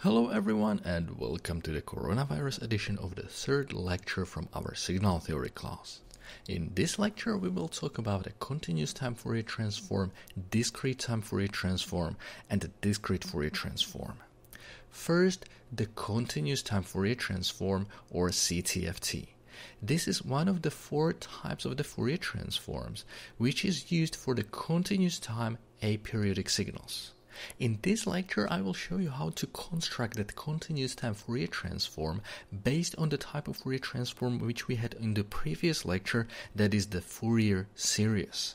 Hello, everyone, and welcome to the coronavirus edition of the third lecture from our signal theory class. In this lecture, we will talk about a continuous time Fourier transform, discrete time Fourier transform, and a discrete Fourier transform. First, the continuous time Fourier transform, or CTFT. This is one of the four types of the Fourier transforms, which is used for the continuous time aperiodic signals. In this lecture, I will show you how to construct that continuous time Fourier transform based on the type of Fourier transform which we had in the previous lecture, that is the Fourier series.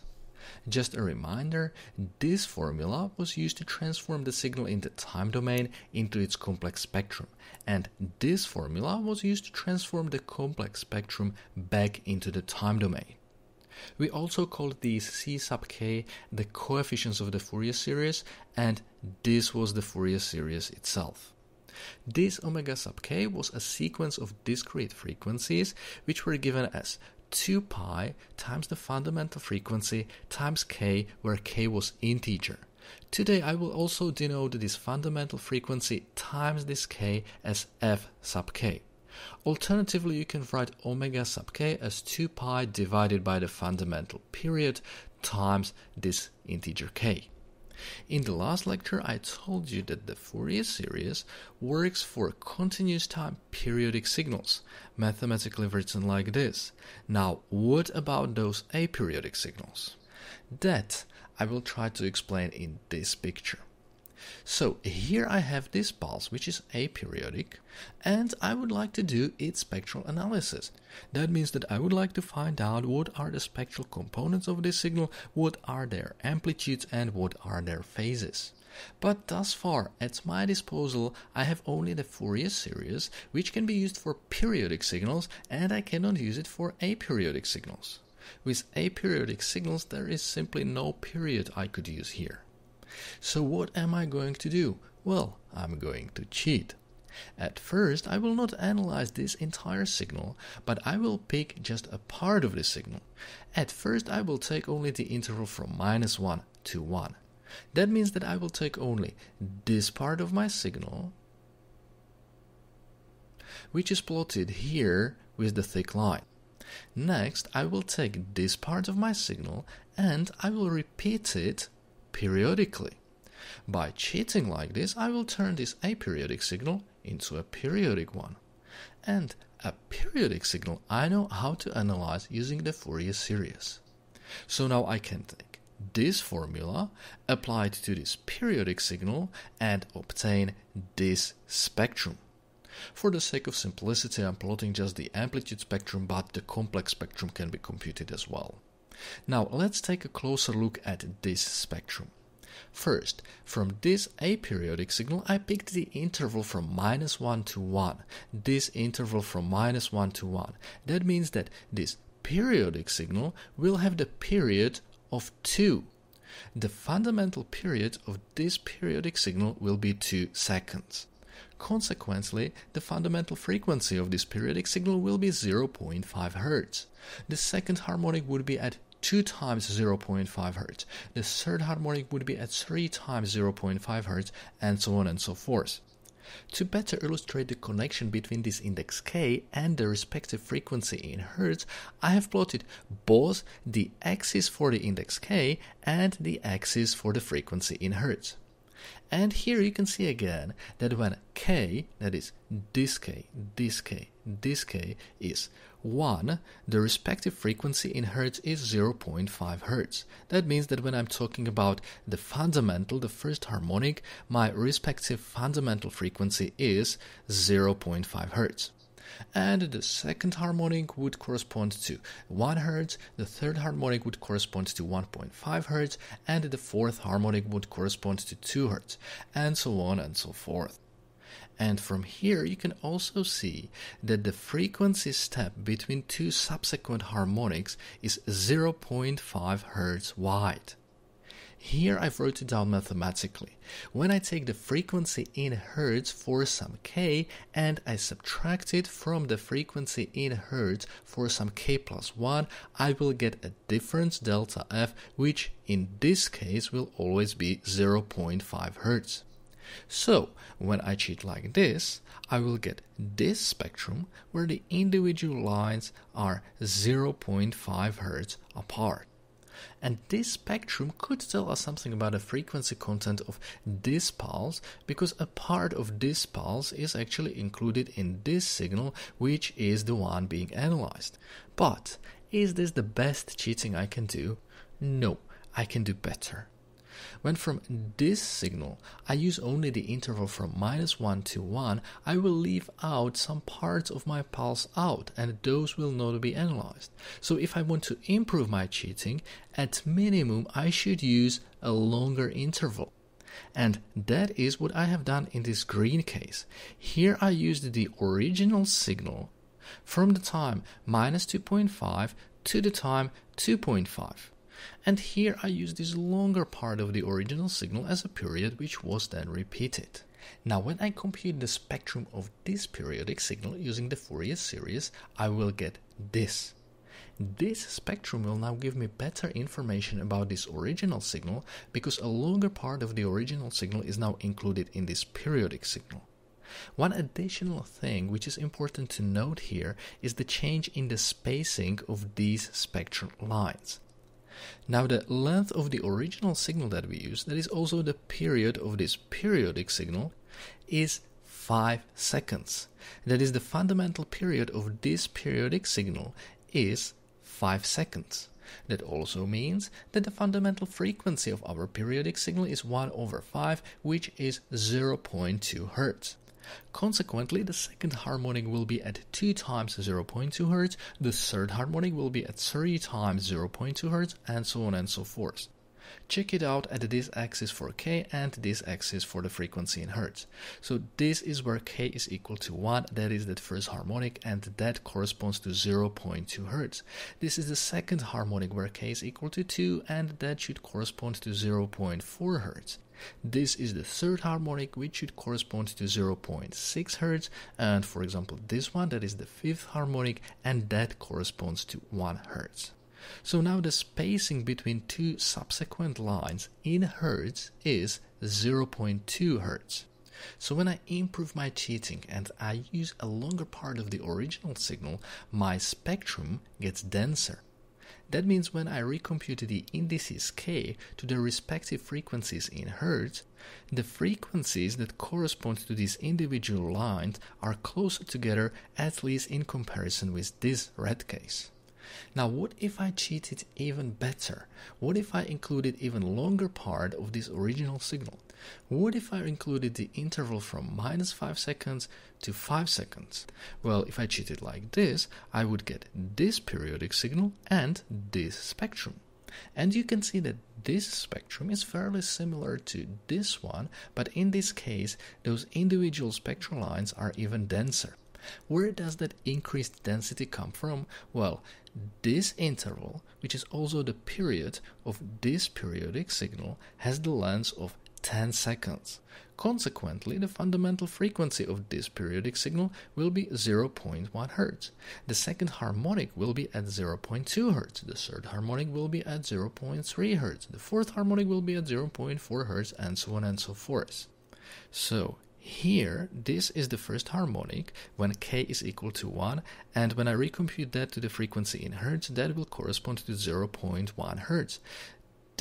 Just a reminder, this formula was used to transform the signal in the time domain into its complex spectrum, and this formula was used to transform the complex spectrum back into the time domain. We also called these C sub k the coefficients of the Fourier series, and this was the Fourier series itself. This omega sub k was a sequence of discrete frequencies which were given as 2 pi times the fundamental frequency times k where k was integer. Today I will also denote this fundamental frequency times this k as f sub k. Alternatively, you can write omega sub k as 2 pi divided by the fundamental period times this integer k. In the last lecture, I told you that the Fourier series works for continuous time periodic signals, mathematically written like this. Now, what about those aperiodic signals? That I will try to explain in this picture. So here I have this pulse which is aperiodic and I would like to do its spectral analysis. That means that I would like to find out what are the spectral components of this signal, what are their amplitudes and what are their phases. But thus far, at my disposal, I have only the Fourier series, which can be used for periodic signals, and I cannot use it for aperiodic signals. With aperiodic signals, there is simply no period I could use here. So what am I going to do? Well, I'm going to cheat. At first, I will not analyze this entire signal, but I will pick just a part of the signal. At first, I will take only the interval from minus 1 to 1. That means that I will take only this part of my signal, which is plotted here with the thick line. Next, I will take this part of my signal and I will repeat it periodically. By cheating like this, I will turn this aperiodic signal into a periodic one. And a periodic signal I know how to analyze using the Fourier series. So now I can take this formula, apply it to this periodic signal, and obtain this spectrum. For the sake of simplicity, I'm plotting just the amplitude spectrum, but the complex spectrum can be computed as well. Now let's take a closer look at this spectrum. First, from this aperiodic signal, I picked the interval from minus 1 to 1. This interval from minus 1 to 1. That means that this periodic signal will have the period of 2. The fundamental period of this periodic signal will be 2 seconds. Consequently, the fundamental frequency of this periodic signal will be 0.5 Hz. The second harmonic would be at 2 times 0.5 Hz. The third harmonic would be at 3 times 0.5 Hz, and so on and so forth. To better illustrate the connection between this index k and the respective frequency in Hertz, I have plotted both the axis for the index k and the axis for the frequency in Hertz. And here you can see again that when k, that is this k, this k, this k is 1, the respective frequency in Hertz is 0.5 Hertz. That means that when I'm talking about the fundamental, the first harmonic, my respective fundamental frequency is 0.5 Hertz and the second harmonic would correspond to 1 Hz, the third harmonic would correspond to 1.5 Hz, and the fourth harmonic would correspond to 2 Hz, and so on and so forth. And from here you can also see that the frequency step between two subsequent harmonics is 0.5 Hz wide. Here I've wrote it down mathematically. When I take the frequency in Hertz for some k and I subtract it from the frequency in Hertz for some k plus 1, I will get a difference delta f which in this case will always be 0.5 Hertz. So, when I cheat like this, I will get this spectrum where the individual lines are 0.5 Hz apart. And this spectrum could tell us something about the frequency content of this pulse because a part of this pulse is actually included in this signal, which is the one being analyzed. But is this the best cheating I can do? No, I can do better. When from this signal I use only the interval from minus 1 to 1, I will leave out some parts of my pulse out and those will not be analyzed. So if I want to improve my cheating, at minimum I should use a longer interval. And that is what I have done in this green case. Here I used the original signal from the time minus 2.5 to the time 2.5. And here I use this longer part of the original signal as a period which was then repeated. Now when I compute the spectrum of this periodic signal using the Fourier series, I will get this. This spectrum will now give me better information about this original signal because a longer part of the original signal is now included in this periodic signal. One additional thing which is important to note here is the change in the spacing of these spectral lines. Now the length of the original signal that we use, that is also the period of this periodic signal, is 5 seconds. That is the fundamental period of this periodic signal is 5 seconds. That also means that the fundamental frequency of our periodic signal is 1 over 5, which is 0.2 Hz. Consequently, the second harmonic will be at 2 times 0.2 Hz, the third harmonic will be at 3 times 0.2 Hz, and so on and so forth. Check it out at this axis for k and this axis for the frequency in hertz. So this is where k is equal to 1, that is that first harmonic, and that corresponds to 0.2 hertz. This is the second harmonic where k is equal to 2, and that should correspond to 0.4 hertz. This is the third harmonic which should correspond to 0.6 Hz and for example this one that is the fifth harmonic and that corresponds to 1 Hz. So now the spacing between two subsequent lines in Hertz is 0.2 Hz. So when I improve my cheating and I use a longer part of the original signal, my spectrum gets denser. That means when I recompute the indices k to their respective frequencies in Hertz, the frequencies that correspond to these individual lines are closer together, at least in comparison with this red case. Now, what if I cheated even better? What if I included even longer part of this original signal? What if I included the interval from minus 5 seconds to 5 seconds? Well, if I cheated like this, I would get this periodic signal and this spectrum. And you can see that this spectrum is fairly similar to this one, but in this case, those individual spectral lines are even denser. Where does that increased density come from? Well, this interval, which is also the period of this periodic signal, has the length of 10 seconds. Consequently, the fundamental frequency of this periodic signal will be 0.1 Hz. The second harmonic will be at 0.2 Hz. The third harmonic will be at 0.3 Hz. The fourth harmonic will be at 0.4 Hz, and so on and so forth. So, here, this is the first harmonic when k is equal to 1, and when I recompute that to the frequency in Hertz, that will correspond to 0.1 Hz.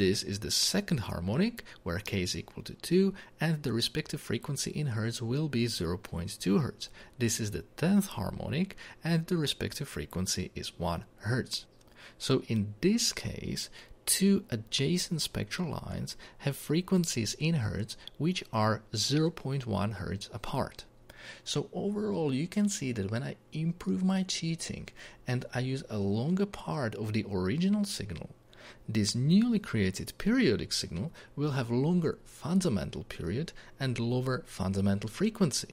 This is the second harmonic, where k is equal to 2, and the respective frequency in Hertz will be 0.2 Hertz. This is the 10th harmonic, and the respective frequency is 1 Hertz. So in this case, two adjacent spectral lines have frequencies in Hertz which are 0.1 Hertz apart. So overall, you can see that when I improve my cheating and I use a longer part of the original signal, this newly created periodic signal will have longer fundamental period and lower fundamental frequency.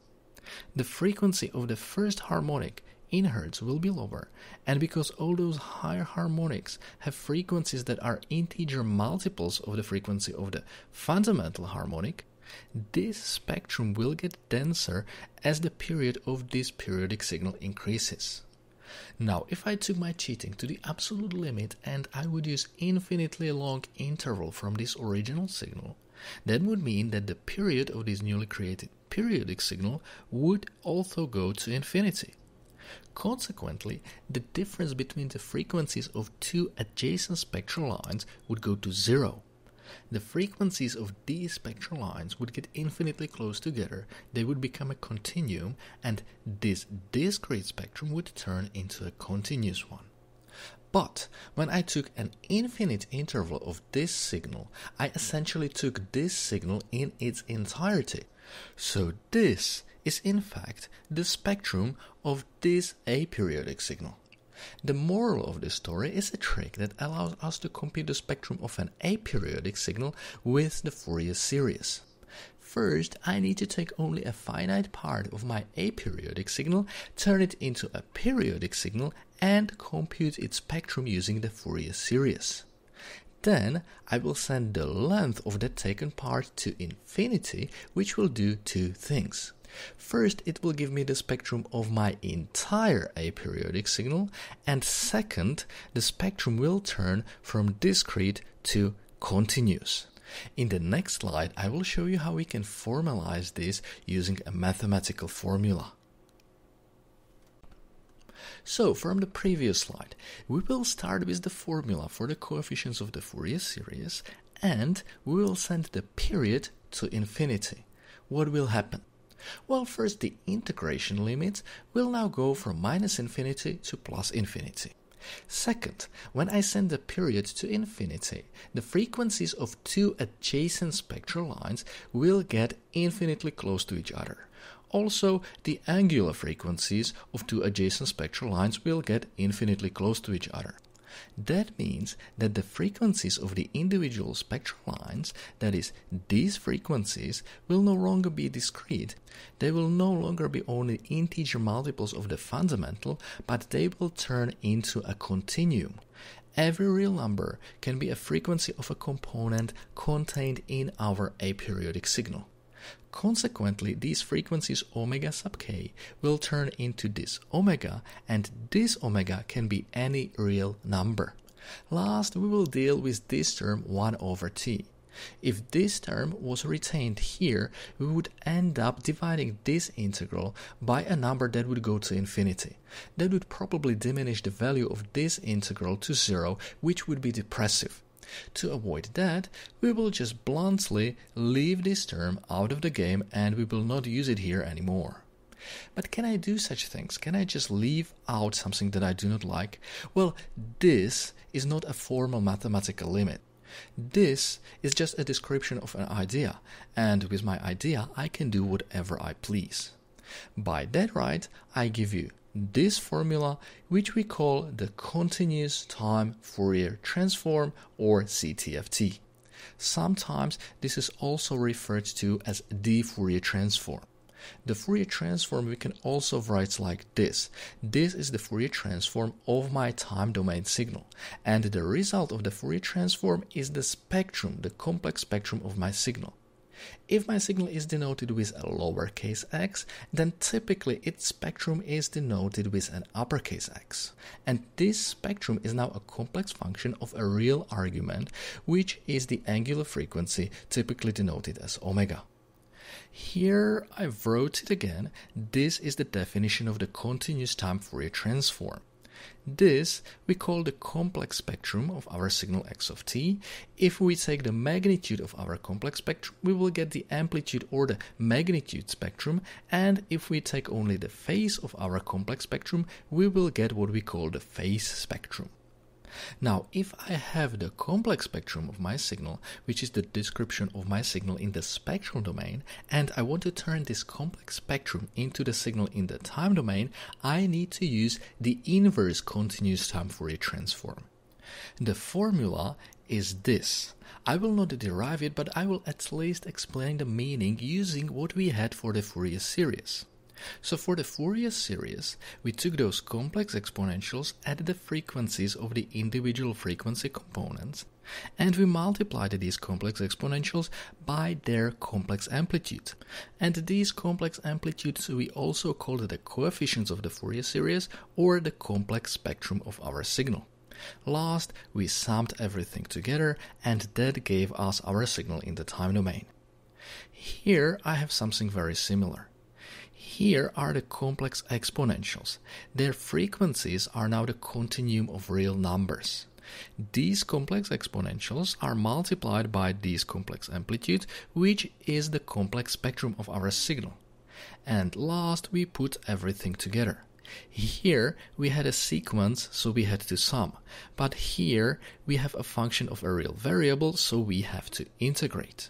The frequency of the first harmonic in hertz will be lower, and because all those higher harmonics have frequencies that are integer multiples of the frequency of the fundamental harmonic, this spectrum will get denser as the period of this periodic signal increases. Now, if I took my cheating to the absolute limit and I would use infinitely long interval from this original signal, That would mean that the period of this newly created periodic signal would also go to infinity. Consequently, the difference between the frequencies of two adjacent spectral lines would go to zero. The frequencies of these spectral lines would get infinitely close together, they would become a continuum, and this discrete spectrum would turn into a continuous one. But when I took an infinite interval of this signal, I essentially took this signal in its entirety. So this is in fact the spectrum of this aperiodic signal. The moral of this story is a trick that allows us to compute the spectrum of an aperiodic signal with the Fourier series. First, I need to take only a finite part of my aperiodic signal, turn it into a periodic signal, and compute its spectrum using the Fourier series. Then I will send the length of that taken part to infinity, which will do two things. First, it will give me the spectrum of my entire aperiodic signal, and second, the spectrum will turn from discrete to continuous. In the next slide, I will show you how we can formalize this using a mathematical formula. So, from the previous slide, we will start with the formula for the coefficients of the Fourier series and we will send the period to infinity. What will happen? Well, first the integration limit will now go from minus infinity to plus infinity. Second, when I send the period to infinity, the frequencies of two adjacent spectral lines will get infinitely close to each other. Also, the angular frequencies of two adjacent spectral lines will get infinitely close to each other. That means that the frequencies of the individual spectral lines, that is, these frequencies, will no longer be discrete. They will no longer be only integer multiples of the fundamental, but they will turn into a continuum. Every real number can be a frequency of a component contained in our aperiodic signal. Consequently, these frequencies omega sub k will turn into this omega, and this omega can be any real number. Last, we will deal with this term 1 over t. If this term was retained here, we would end up dividing this integral by a number that would go to infinity. That would probably diminish the value of this integral to zero, which would be depressive. To avoid that, we will just bluntly leave this term out of the game and we will not use it here anymore. But can I do such things? Can I just leave out something that I do not like? Well, this is not a formal mathematical limit. This is just a description of an idea, and with my idea, I can do whatever I please. By that right, I give you this formula, which we call the continuous time Fourier transform or CTFT. Sometimes this is also referred to as the Fourier transform. The Fourier transform we can also write like this. This is the Fourier transform of my time domain signal. And the result of the Fourier transform is the spectrum, the complex spectrum of my signal. If my signal is denoted with a lowercase x, then typically its spectrum is denoted with an uppercase x. And this spectrum is now a complex function of a real argument, which is the angular frequency, typically denoted as omega. Here I wrote it again. This is the definition of the continuous time Fourier transform. This we call the complex spectrum of our signal x of t. If we take the magnitude of our complex spectrum, we will get the amplitude or the magnitude spectrum, and if we take only the phase of our complex spectrum, we will get what we call the phase spectrum. Now, if I have the complex spectrum of my signal, which is the description of my signal in the spectral domain, and I want to turn this complex spectrum into the signal in the time domain, I need to use the inverse continuous time Fourier transform. The formula is this. I will not derive it, but I will at least explain the meaning using what we had for the Fourier series. So for the Fourier series, we took those complex exponentials at the frequencies of the individual frequency components, and we multiplied these complex exponentials by their complex amplitude. And these complex amplitudes we also called the coefficients of the Fourier series or the complex spectrum of our signal. Last, we summed everything together and that gave us our signal in the time domain. Here I have something very similar. Here are the complex exponentials. Their frequencies are now the continuum of real numbers. These complex exponentials are multiplied by these complex amplitudes, which is the complex spectrum of our signal. And last, we put everything together. Here we had a sequence, so we had to sum. But here we have a function of a real variable, so we have to integrate.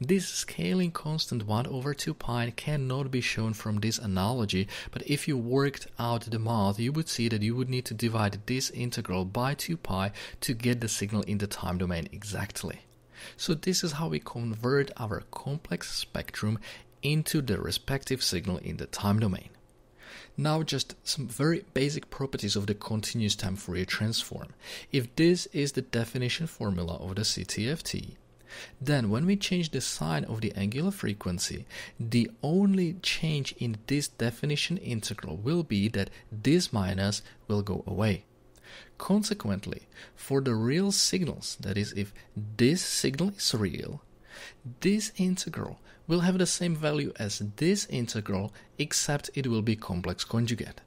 This scaling constant 1 over 2 pi cannot be shown from this analogy, but if you worked out the math, you would see that you would need to divide this integral by 2 pi to get the signal in the time domain exactly. So this is how we convert our complex spectrum into the respective signal in the time domain. Now just some very basic properties of the continuous time Fourier transform. If this is the definition formula of the CTFT, then when we change the sign of the angular frequency, the only change in this definition integral will be that this minus will go away. Consequently, for the real signals, that is, if this signal is real, this integral will have the same value as this integral, except it will be complex conjugate.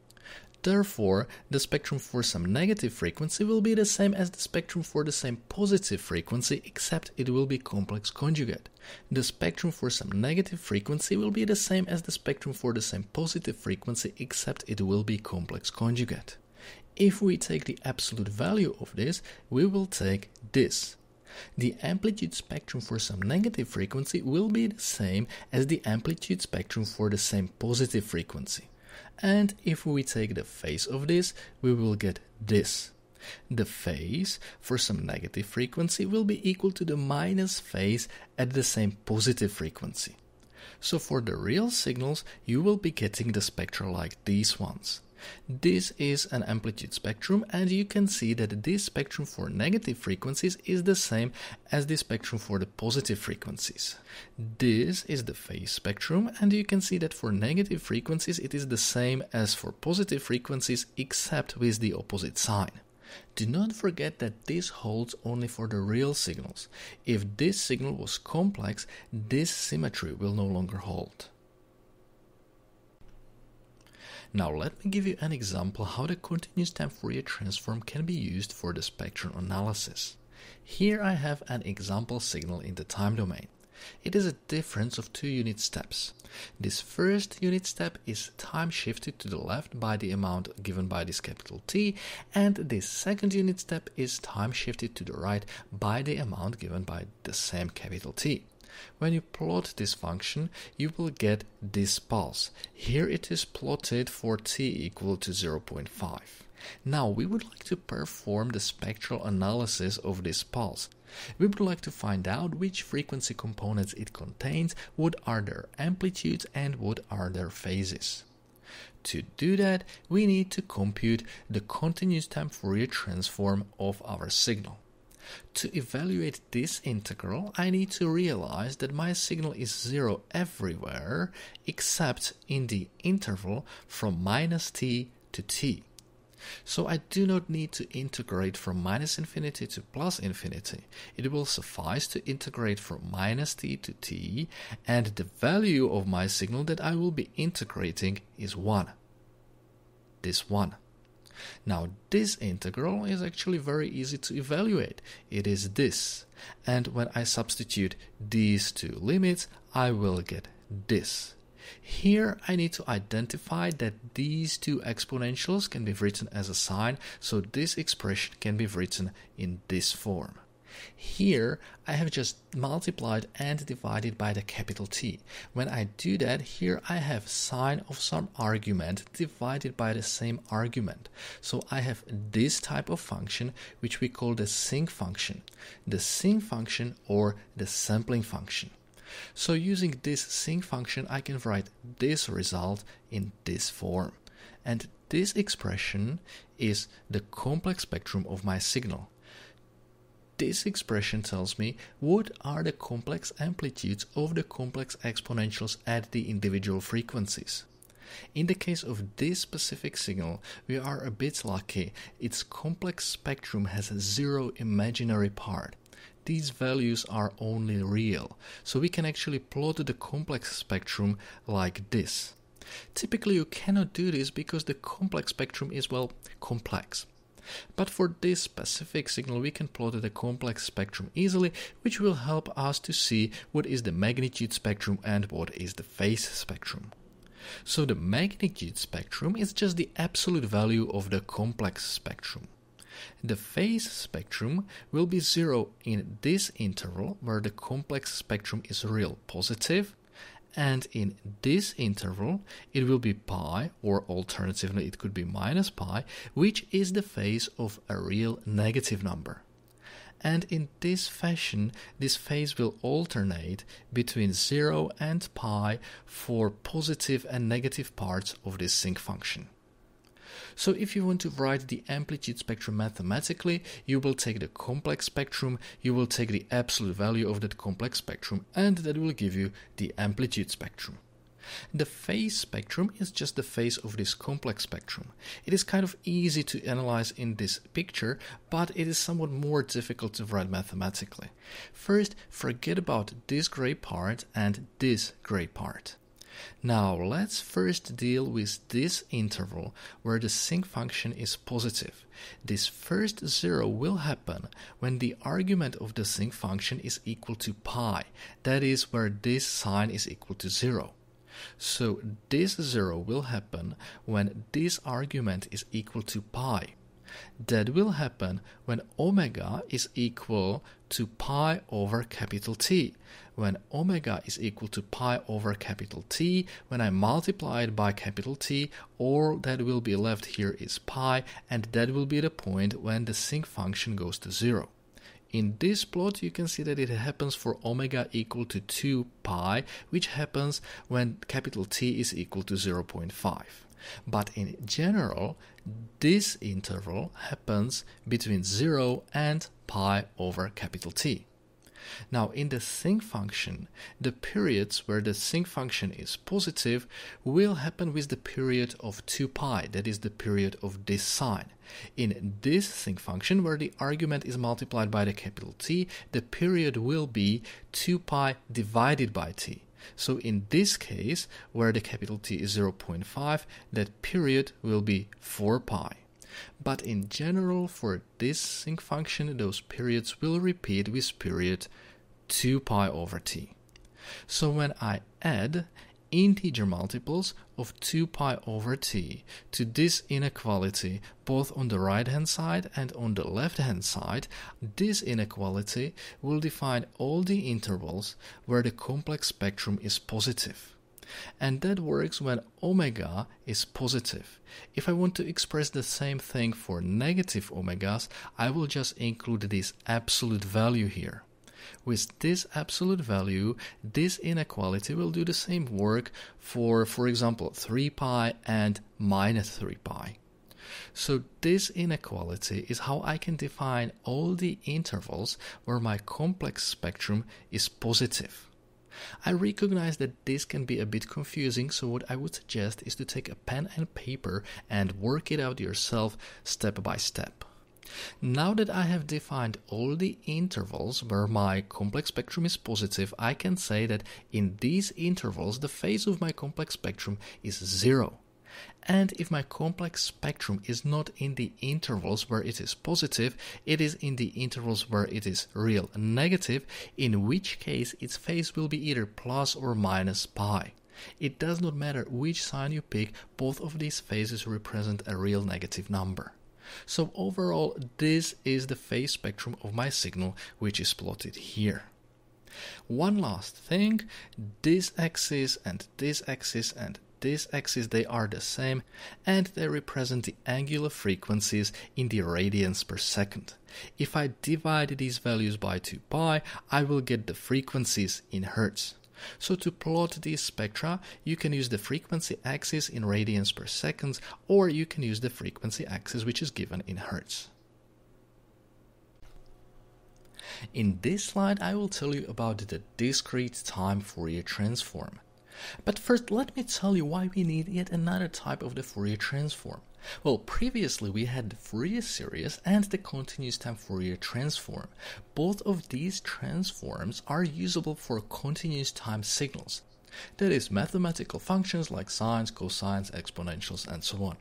Therefore, the spectrum for some negative frequency will be the same as the spectrum for the same positive frequency, except it will be complex conjugate. The spectrum for some negative frequency will be the same as the spectrum for the same positive frequency, except it will be complex conjugate. If we take the absolute value of this, we will take this. The amplitude spectrum for some negative frequency will be the same as the amplitude spectrum for the same positive frequency. And if we take the phase of this, we will get this. The phase for some negative frequency will be equal to the minus phase at the same positive frequency. So for the real signals, you will be getting the spectra like these ones. This is an amplitude spectrum and you can see that this spectrum for negative frequencies is the same as the spectrum for the positive frequencies. This is the phase spectrum and you can see that for negative frequencies it is the same as for positive frequencies except with the opposite sign. Do not forget that this holds only for the real signals. If this signal was complex, this symmetry will no longer hold. Now let me give you an example how the continuous time Fourier transform can be used for the spectrum analysis. Here I have an example signal in the time domain. It is a difference of two unit steps. This first unit step is time shifted to the left by the amount given by this capital T, and this second unit step is time shifted to the right by the amount given by the same capital T. When you plot this function, you will get this pulse. Here it is plotted for t equal to 0.5. Now we would like to perform the spectral analysis of this pulse. We would like to find out which frequency components it contains, what are their amplitudes and what are their phases. To do that, we need to compute the continuous time Fourier transform of our signal. To evaluate this integral, I need to realize that my signal is zero everywhere except in the interval from minus t to t. So I do not need to integrate from minus infinity to plus infinity. It will suffice to integrate from minus t to t, and the value of my signal that I will be integrating is 1. This 1. Now this integral is actually very easy to evaluate. It is this. And when I substitute these two limits, I will get this. Here I need to identify that these two exponentials can be written as a sine, so this expression can be written in this form. Here I have just multiplied and divided by the capital T. When I do that, here I have sine of some argument divided by the same argument. So I have this type of function which we call the sinc function, the sinc function or the sampling function. So using this sinc function I can write this result in this form. And this expression is the complex spectrum of my signal. This expression tells me what are the complex amplitudes of the complex exponentials at the individual frequencies. In the case of this specific signal, we are a bit lucky. Its complex spectrum has a zero imaginary part. These values are only real, so we can actually plot the complex spectrum like this. Typically, you cannot do this because the complex spectrum is, well, complex. But for this specific signal, we can plot the complex spectrum easily, which will help us to see what is the magnitude spectrum and what is the phase spectrum. So the magnitude spectrum is just the absolute value of the complex spectrum. The phase spectrum will be zero in this interval where the complex spectrum is real positive and in this interval it will be pi or alternatively it could be minus pi which is the phase of a real negative number. And in this fashion this phase will alternate between 0 and pi for positive and negative parts of this sinc function so if you want to write the amplitude spectrum mathematically, you will take the complex spectrum, you will take the absolute value of that complex spectrum, and that will give you the amplitude spectrum. The phase spectrum is just the phase of this complex spectrum. It is kind of easy to analyze in this picture, but it is somewhat more difficult to write mathematically. First, forget about this gray part and this gray part. Now let's first deal with this interval where the sinc function is positive. This first zero will happen when the argument of the sinc function is equal to pi, that is where this sine is equal to zero. So this zero will happen when this argument is equal to pi. That will happen when omega is equal to pi over capital T. When omega is equal to pi over capital T, when I multiply it by capital T, all that will be left here is pi, and that will be the point when the sinc function goes to zero. In this plot, you can see that it happens for omega equal to 2 pi, which happens when capital T is equal to 0.5. But in general, this interval happens between 0 and pi over capital T. Now, in the sinc function, the periods where the sinc function is positive will happen with the period of 2 pi, that is the period of this sine. In this sinc function, where the argument is multiplied by the capital T, the period will be 2 pi divided by t. So in this case, where the capital T is 0.5, that period will be 4 pi. But in general, for this sinc function, those periods will repeat with period 2 pi over t. So when I add integer multiples of 2 pi over t to this inequality both on the right hand side and on the left hand side, this inequality will define all the intervals where the complex spectrum is positive. And that works when omega is positive. If I want to express the same thing for negative omegas, I will just include this absolute value here. With this absolute value, this inequality will do the same work for, for example, 3 pi and minus 3 pi. So this inequality is how I can define all the intervals where my complex spectrum is positive. I recognize that this can be a bit confusing, so what I would suggest is to take a pen and paper and work it out yourself step by step. Now that I have defined all the intervals where my complex spectrum is positive, I can say that in these intervals the phase of my complex spectrum is zero. And if my complex spectrum is not in the intervals where it is positive, it is in the intervals where it is real negative, in which case its phase will be either plus or minus pi. It does not matter which sign you pick, both of these phases represent a real negative number. So overall, this is the phase spectrum of my signal, which is plotted here. One last thing, this axis and this axis and this axis they are the same and they represent the angular frequencies in the radians per second. If I divide these values by 2 pi, I will get the frequencies in hertz. So to plot these spectra, you can use the frequency axis in radians per second, or you can use the frequency axis which is given in hertz. In this slide, I will tell you about the discrete time Fourier transform. But first, let me tell you why we need yet another type of the Fourier transform. Well, previously we had the Fourier series and the continuous time Fourier transform. Both of these transforms are usable for continuous time signals. That is, mathematical functions like sines, cosines, exponentials, and so on.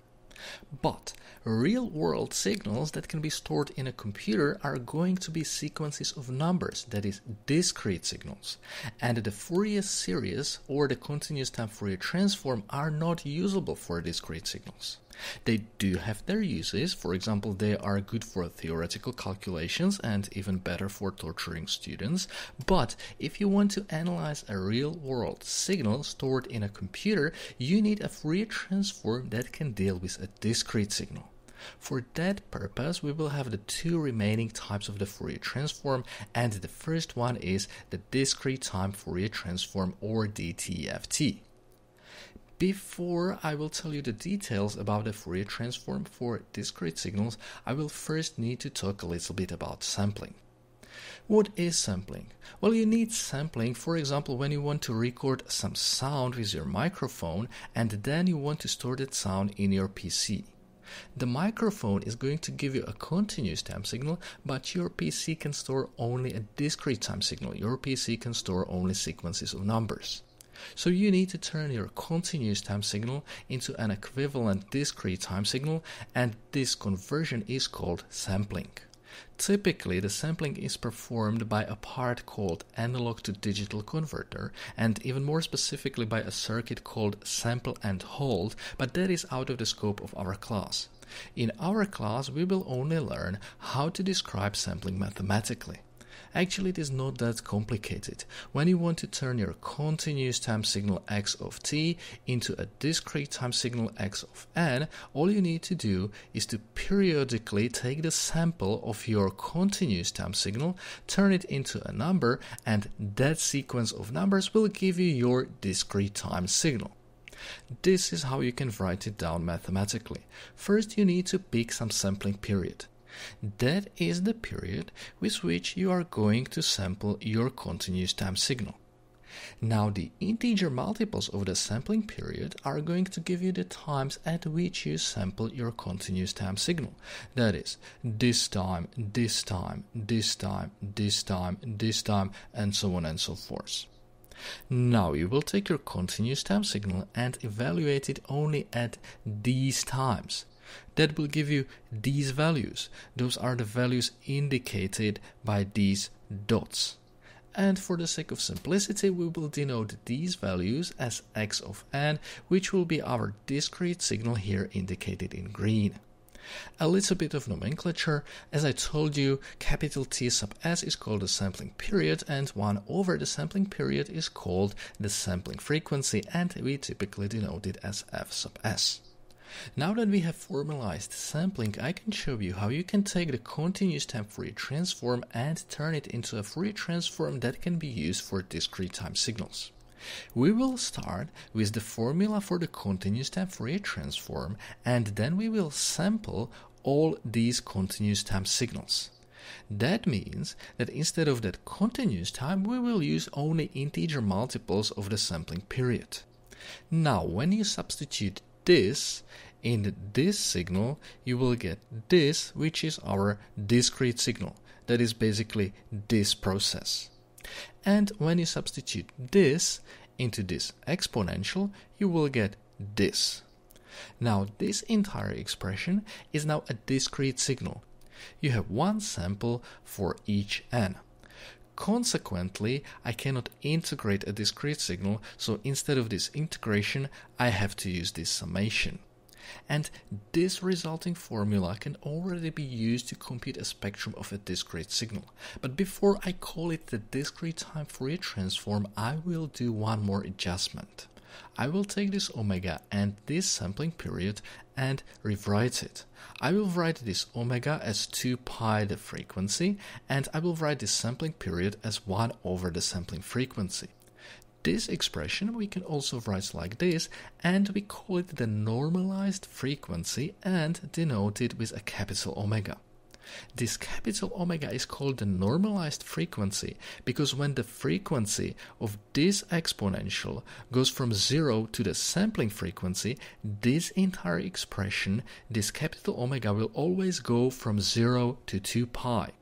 But real world signals that can be stored in a computer are going to be sequences of numbers, that is, discrete signals. And the Fourier series or the continuous time Fourier transform are not usable for discrete signals. They do have their uses. For example, they are good for theoretical calculations and even better for torturing students. But if you want to analyze a real world signal stored in a computer, you need a Fourier transform that can deal with a discrete signal. For that purpose, we will have the two remaining types of the Fourier transform, and the first one is the discrete time Fourier transform or DTFT. Before I will tell you the details about the Fourier transform for discrete signals, I will first need to talk a little bit about sampling. What is sampling? Well, you need sampling, for example, when you want to record some sound with your microphone and then you want to store that sound in your PC. The microphone is going to give you a continuous time signal, but your PC can store only a discrete time signal. Your PC can store only sequences of numbers. So you need to turn your continuous time signal into an equivalent discrete time signal and this conversion is called sampling. Typically, the sampling is performed by a part called analog to digital converter, and even more specifically by a circuit called sample and hold, but that is out of the scope of our class. In our class, we will only learn how to describe sampling mathematically. Actually, it is not that complicated. When you want to turn your continuous time signal x of t into a discrete time signal x of n, all you need to do is to periodically take the sample of your continuous time signal, turn it into a number, and that sequence of numbers will give you your discrete time signal. This is how you can write it down mathematically. First, you need to pick some sampling period. That is the period with which you are going to sample your continuous time signal. Now, the integer multiples of the sampling period are going to give you the times at which you sample your continuous time signal. That is, this time, this time, this time, this time, this time, and so on and so forth. Now you will take your continuous time signal and evaluate it only at these times that will give you these values. Those are the values indicated by these dots. And for the sake of simplicity, we will denote these values as x of n, which will be our discrete signal here indicated in green. A little bit of nomenclature. As I told you, capital T sub s is called the sampling period, and 1 over the sampling period is called the sampling frequency, and we typically denote it as f sub s. Now that we have formalized sampling, I can show you how you can take the continuous time Fourier transform and turn it into a Fourier transform that can be used for discrete time signals. We will start with the formula for the continuous time Fourier transform and then we will sample all these continuous time signals. That means that instead of that continuous time, we will use only integer multiples of the sampling period. Now, when you substitute this in this signal you will get this which is our discrete signal. That is basically this process. And when you substitute this into this exponential you will get this. Now this entire expression is now a discrete signal. You have one sample for each n Consequently, I cannot integrate a discrete signal, so instead of this integration, I have to use this summation. And this resulting formula can already be used to compute a spectrum of a discrete signal. But before I call it the discrete time Fourier transform, I will do one more adjustment. I will take this omega and this sampling period and rewrite it. I will write this omega as 2 pi the frequency and I will write this sampling period as 1 over the sampling frequency. This expression we can also write like this and we call it the normalized frequency and denote it with a capital omega. This capital omega is called the normalized frequency because when the frequency of this exponential goes from 0 to the sampling frequency, this entire expression, this capital omega, will always go from 0 to 2 pi.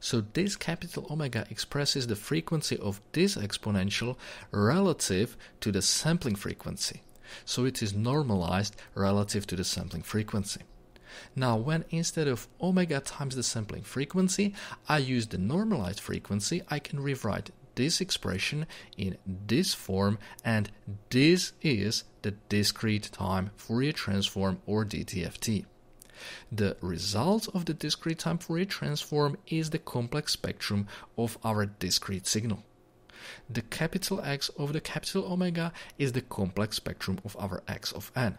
So this capital omega expresses the frequency of this exponential relative to the sampling frequency. So it is normalized relative to the sampling frequency. Now, when instead of omega times the sampling frequency, I use the normalized frequency, I can rewrite this expression in this form, and this is the discrete time Fourier transform or DTFT. The result of the discrete time Fourier transform is the complex spectrum of our discrete signal. The capital X of the capital omega is the complex spectrum of our X of n.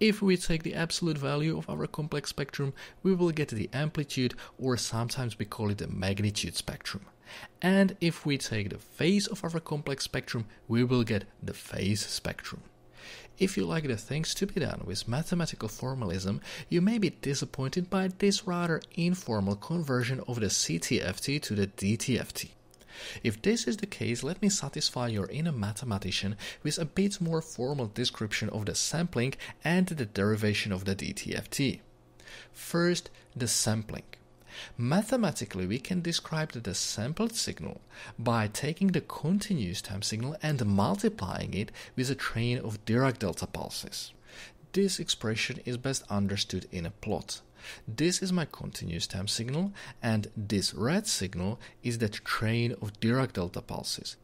If we take the absolute value of our complex spectrum, we will get the amplitude, or sometimes we call it the magnitude spectrum. And if we take the phase of our complex spectrum, we will get the phase spectrum. If you like the things to be done with mathematical formalism, you may be disappointed by this rather informal conversion of the CTFT to the DTFT. If this is the case, let me satisfy your inner mathematician with a bit more formal description of the sampling and the derivation of the DTFT. First, the sampling. Mathematically, we can describe the sampled signal by taking the continuous time signal and multiplying it with a train of Dirac delta pulses. This expression is best understood in a plot. This is my continuous time signal, and this red signal is that train of Dirac delta pulses.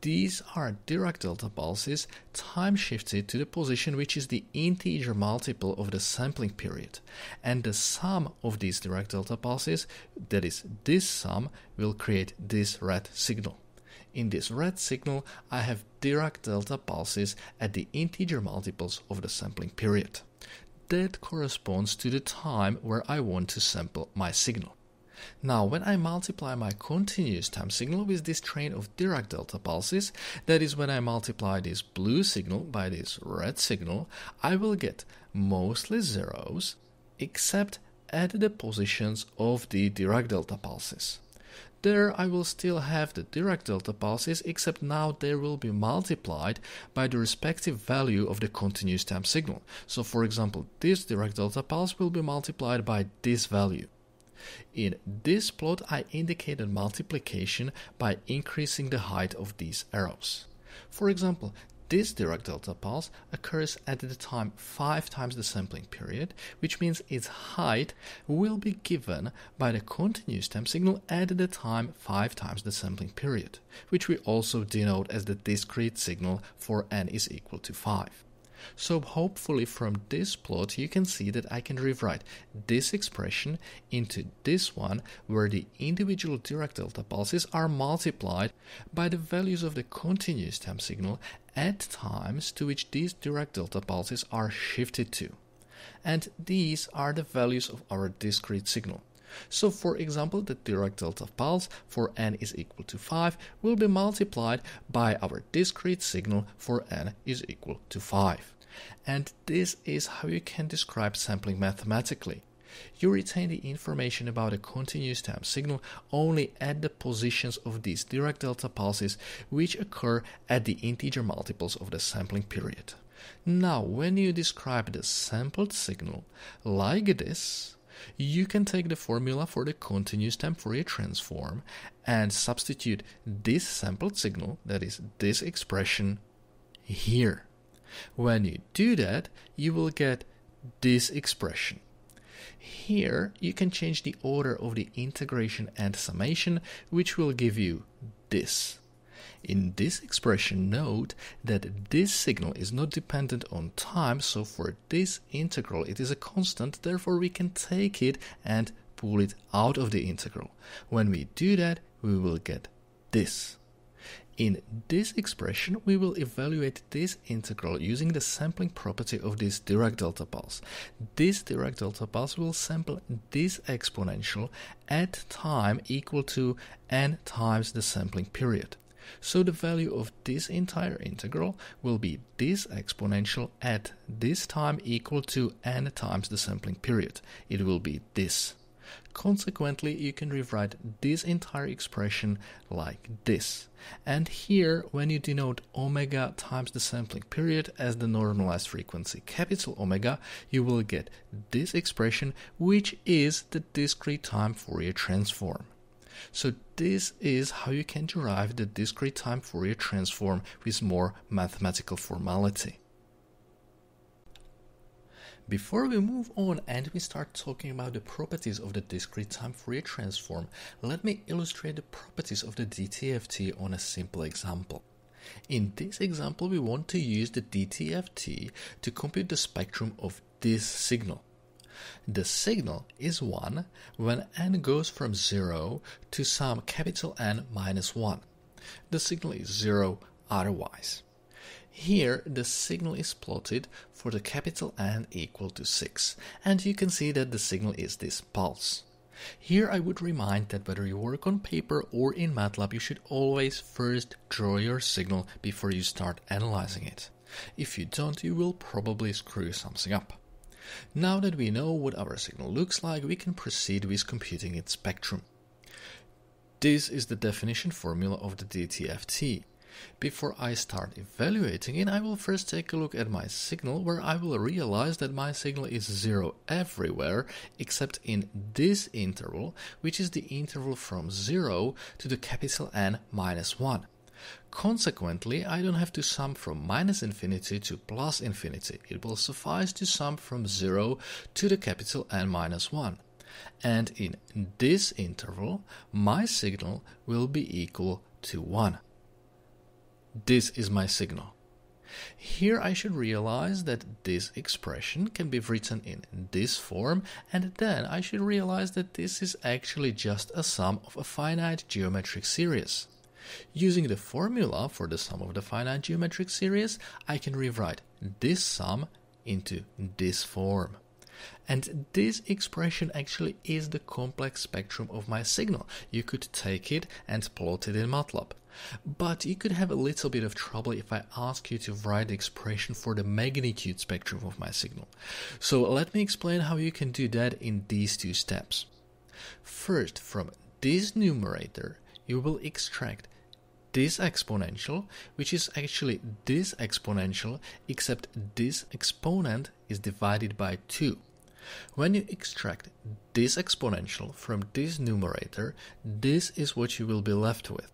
These are Dirac delta pulses time shifted to the position which is the integer multiple of the sampling period. And the sum of these Dirac delta pulses, that is this sum, will create this red signal. In this red signal, I have Dirac delta pulses at the integer multiples of the sampling period that corresponds to the time where I want to sample my signal. Now, when I multiply my continuous time signal with this train of Dirac delta pulses, that is when I multiply this blue signal by this red signal, I will get mostly zeros, except at the positions of the Dirac delta pulses. There I will still have the Dirac delta pulses, except now they will be multiplied by the respective value of the continuous time signal. So for example, this Dirac delta pulse will be multiplied by this value. In this plot, I indicated multiplication by increasing the height of these arrows. For example, this Dirac delta pulse occurs at the time 5 times the sampling period, which means its height will be given by the continuous time signal at the time 5 times the sampling period, which we also denote as the discrete signal for n is equal to 5. So hopefully from this plot you can see that I can rewrite this expression into this one where the individual Dirac delta pulses are multiplied by the values of the continuous time signal at times to which these Dirac delta pulses are shifted to. And these are the values of our discrete signal. So for example, the Dirac delta pulse for n is equal to 5 will be multiplied by our discrete signal for n is equal to 5. And this is how you can describe sampling mathematically. You retain the information about a continuous time signal only at the positions of these Dirac delta pulses which occur at the integer multiples of the sampling period. Now, when you describe the sampled signal like this, you can take the formula for the continuous time Fourier transform and substitute this sampled signal, that is, this expression, here. When you do that, you will get this expression. Here, you can change the order of the integration and summation, which will give you this. In this expression, note that this signal is not dependent on time, so for this integral it is a constant, therefore we can take it and pull it out of the integral. When we do that, we will get this. In this expression, we will evaluate this integral using the sampling property of this Dirac delta pulse. This Dirac delta pulse will sample this exponential at time equal to n times the sampling period. So the value of this entire integral will be this exponential at this time equal to n times the sampling period. It will be this. Consequently, you can rewrite this entire expression like this. And here, when you denote omega times the sampling period as the normalized frequency capital omega, you will get this expression, which is the discrete time Fourier transform. So this is how you can derive the discrete time Fourier transform with more mathematical formality. Before we move on and we start talking about the properties of the discrete time Fourier transform, let me illustrate the properties of the DTFT on a simple example. In this example, we want to use the DTFT to compute the spectrum of this signal. The signal is 1 when n goes from 0 to some capital N minus 1. The signal is 0 otherwise. Here the signal is plotted for the capital N equal to 6 and you can see that the signal is this pulse. Here I would remind that whether you work on paper or in MATLAB you should always first draw your signal before you start analyzing it. If you don't you will probably screw something up. Now that we know what our signal looks like we can proceed with computing its spectrum. This is the definition formula of the DTFT. Before I start evaluating it, I will first take a look at my signal where I will realize that my signal is zero everywhere except in this interval, which is the interval from 0 to the capital N minus 1. Consequently, I don't have to sum from minus infinity to plus infinity. It will suffice to sum from 0 to the capital N minus 1. And in this interval, my signal will be equal to 1. This is my signal. Here I should realize that this expression can be written in this form and then I should realize that this is actually just a sum of a finite geometric series. Using the formula for the sum of the finite geometric series, I can rewrite this sum into this form. And this expression actually is the complex spectrum of my signal. You could take it and plot it in MATLAB. But you could have a little bit of trouble if I ask you to write the expression for the magnitude spectrum of my signal. So let me explain how you can do that in these two steps. First, from this numerator, you will extract this exponential, which is actually this exponential, except this exponent is divided by 2. When you extract this exponential from this numerator, this is what you will be left with.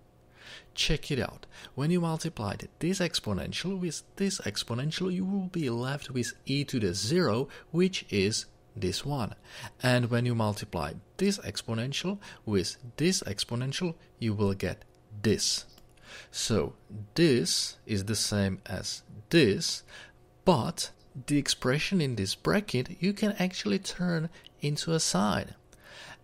Check it out. When you multiply this exponential with this exponential, you will be left with e to the 0, which is this one. And when you multiply this exponential with this exponential, you will get this. So this is the same as this, but the expression in this bracket you can actually turn into a sine.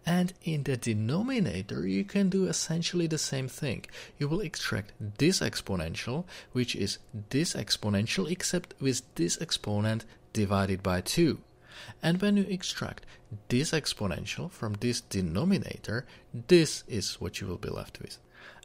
And in the denominator, you can do essentially the same thing. You will extract this exponential, which is this exponential, except with this exponent divided by 2. And when you extract this exponential from this denominator, this is what you will be left with.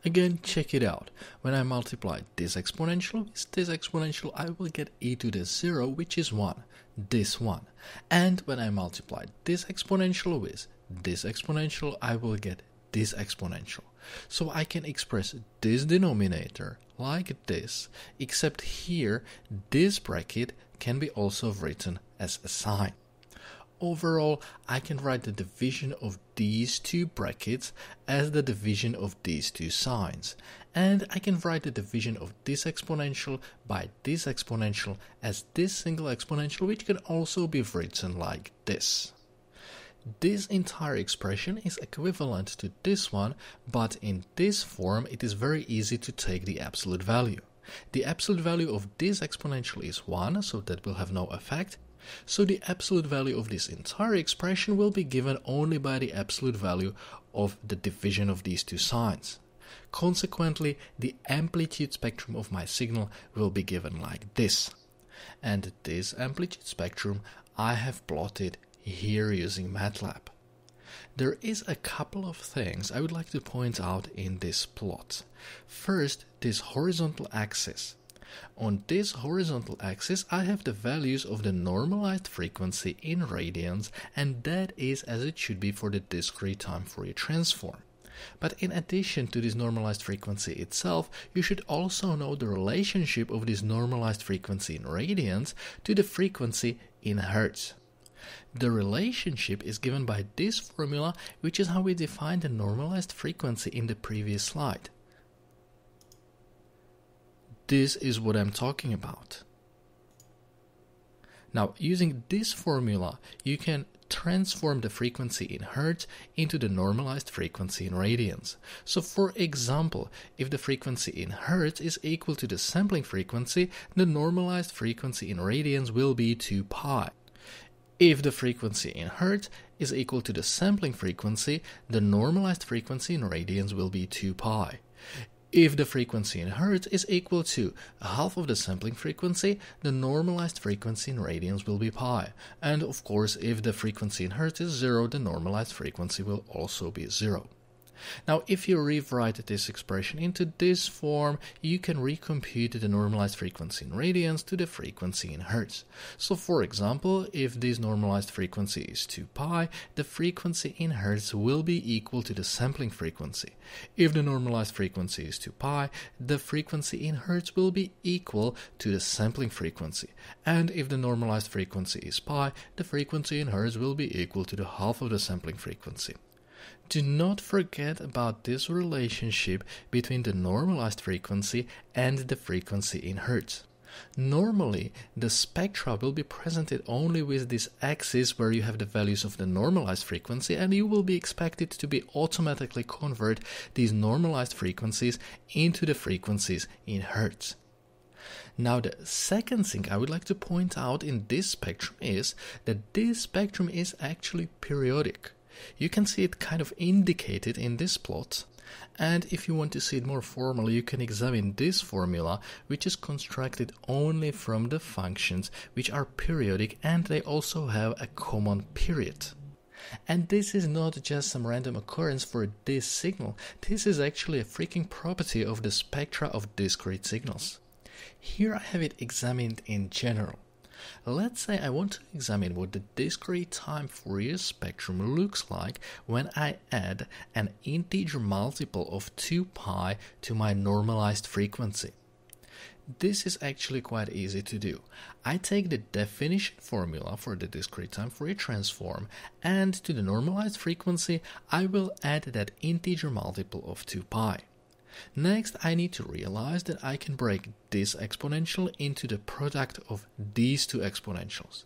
Again, check it out. When I multiply this exponential with this exponential, I will get e to the 0, which is 1, this one. And when I multiply this exponential with this exponential, I will get this exponential. So I can express this denominator like this, except here this bracket can be also written as a sine. Overall, I can write the division of these two brackets as the division of these two sines. And I can write the division of this exponential by this exponential as this single exponential, which can also be written like this. This entire expression is equivalent to this one, but in this form it is very easy to take the absolute value. The absolute value of this exponential is 1, so that will have no effect. So the absolute value of this entire expression will be given only by the absolute value of the division of these two sines. Consequently, the amplitude spectrum of my signal will be given like this. And this amplitude spectrum I have plotted here using MATLAB. There is a couple of things I would like to point out in this plot. First, this horizontal axis. On this horizontal axis, I have the values of the normalized frequency in radians, and that is as it should be for the discrete time Fourier transform. But in addition to this normalized frequency itself, you should also know the relationship of this normalized frequency in radians to the frequency in hertz. The relationship is given by this formula, which is how we defined the normalized frequency in the previous slide. This is what I'm talking about. Now, using this formula, you can transform the frequency in hertz into the normalized frequency in radians. So for example, if the frequency in hertz is equal to the sampling frequency, the normalized frequency in radians will be 2 pi. If the frequency in hertz is equal to the sampling frequency, the normalized frequency in radians will be 2 pi. If the frequency in hertz is equal to half of the sampling frequency, the normalized frequency in radians will be pi. And of course, if the frequency in hertz is zero, the normalized frequency will also be zero. Now, if you rewrite this expression into this form, you can recompute the normalized frequency in radians to the frequency in hertz. So, for example, if this normalized frequency is 2 pi, the frequency in hertz will be equal to the sampling frequency. If the normalized frequency is 2 pi, the frequency in hertz will be equal to the sampling frequency. And if the normalized frequency is pi, the frequency in hertz will be equal to the half of the sampling frequency. Do not forget about this relationship between the normalized frequency and the frequency in Hertz. Normally, the spectra will be presented only with this axis where you have the values of the normalized frequency, and you will be expected to be automatically convert these normalized frequencies into the frequencies in Hertz. Now, the second thing I would like to point out in this spectrum is that this spectrum is actually periodic. You can see it kind of indicated in this plot. And if you want to see it more formally, you can examine this formula, which is constructed only from the functions which are periodic and they also have a common period. And this is not just some random occurrence for this signal, this is actually a freaking property of the spectra of discrete signals. Here I have it examined in general. Let's say I want to examine what the discrete time Fourier spectrum looks like when I add an integer multiple of 2 pi to my normalized frequency. This is actually quite easy to do. I take the definition formula for the discrete time Fourier transform and to the normalized frequency I will add that integer multiple of 2 pi. Next, I need to realize that I can break this exponential into the product of these two exponentials.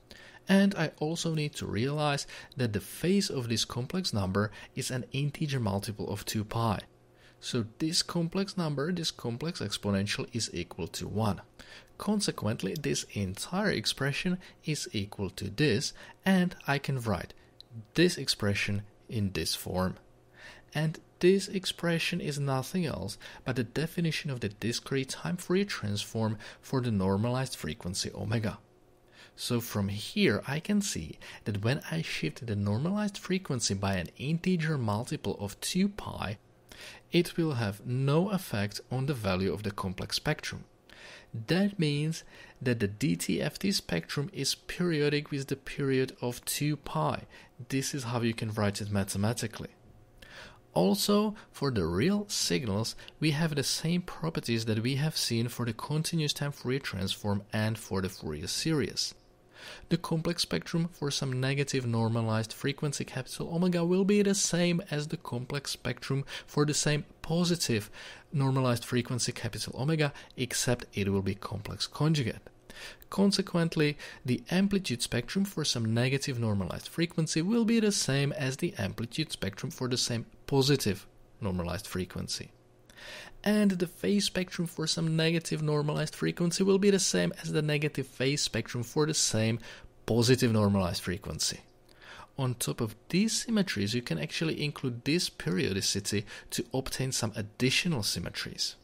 And I also need to realize that the phase of this complex number is an integer multiple of 2 pi. So this complex number, this complex exponential is equal to 1. Consequently, this entire expression is equal to this, and I can write this expression in this form. And this expression is nothing else but the definition of the discrete time Fourier transform for the normalized frequency omega. So from here I can see that when I shift the normalized frequency by an integer multiple of 2 pi, it will have no effect on the value of the complex spectrum. That means that the DTFT spectrum is periodic with the period of 2 pi. This is how you can write it mathematically. Also, for the real signals, we have the same properties that we have seen for the continuous time Fourier transform and for the Fourier series. The complex spectrum for some negative normalized frequency capital omega will be the same as the complex spectrum for the same positive normalized frequency capital omega, except it will be complex conjugate. Consequently, the amplitude spectrum for some negative normalized frequency will be the same as the amplitude spectrum for the same positive normalized frequency. And the phase spectrum for some negative normalized frequency will be the same as the negative phase spectrum for the same positive normalized frequency. On top of these symmetries, you can actually include this periodicity to obtain some additional symmetries.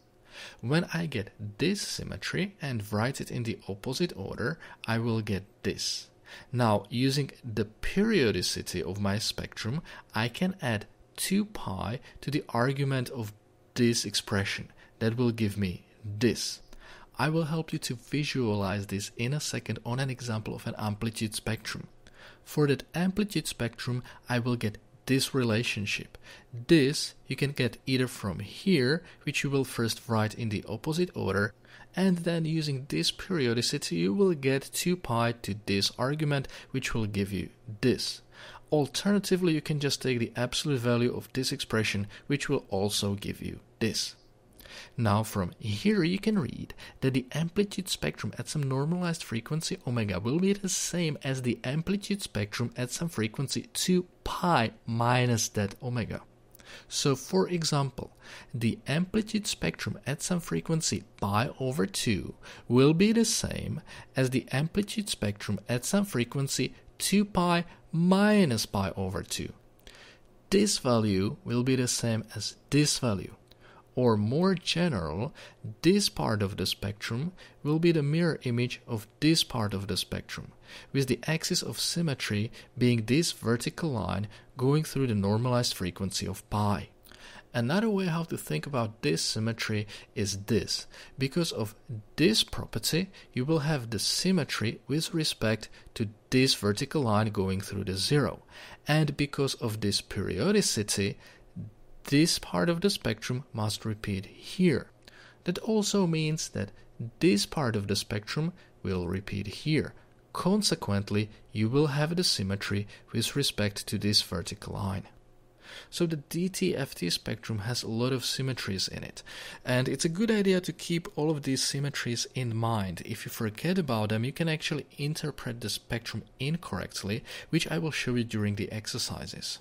When I get this symmetry and write it in the opposite order, I will get this. Now, using the periodicity of my spectrum, I can add 2 pi to the argument of this expression. That will give me this. I will help you to visualize this in a second on an example of an amplitude spectrum. For that amplitude spectrum, I will get this relationship. This you can get either from here, which you will first write in the opposite order, and then using this periodicity you will get 2 pi to this argument, which will give you this. Alternatively, you can just take the absolute value of this expression, which will also give you this. Now from here you can read that the amplitude spectrum at some normalized frequency omega will be the same as the amplitude spectrum at some frequency 2 pi minus that omega. So for example, the amplitude spectrum at some frequency pi over 2 will be the same as the amplitude spectrum at some frequency 2 pi minus pi over 2. This value will be the same as this value or more general, this part of the spectrum will be the mirror image of this part of the spectrum, with the axis of symmetry being this vertical line going through the normalized frequency of pi. Another way how to think about this symmetry is this. Because of this property, you will have the symmetry with respect to this vertical line going through the zero. And because of this periodicity, this part of the spectrum must repeat here. That also means that this part of the spectrum will repeat here. Consequently, you will have the symmetry with respect to this vertical line. So the DT-FT spectrum has a lot of symmetries in it, and it's a good idea to keep all of these symmetries in mind. If you forget about them, you can actually interpret the spectrum incorrectly, which I will show you during the exercises.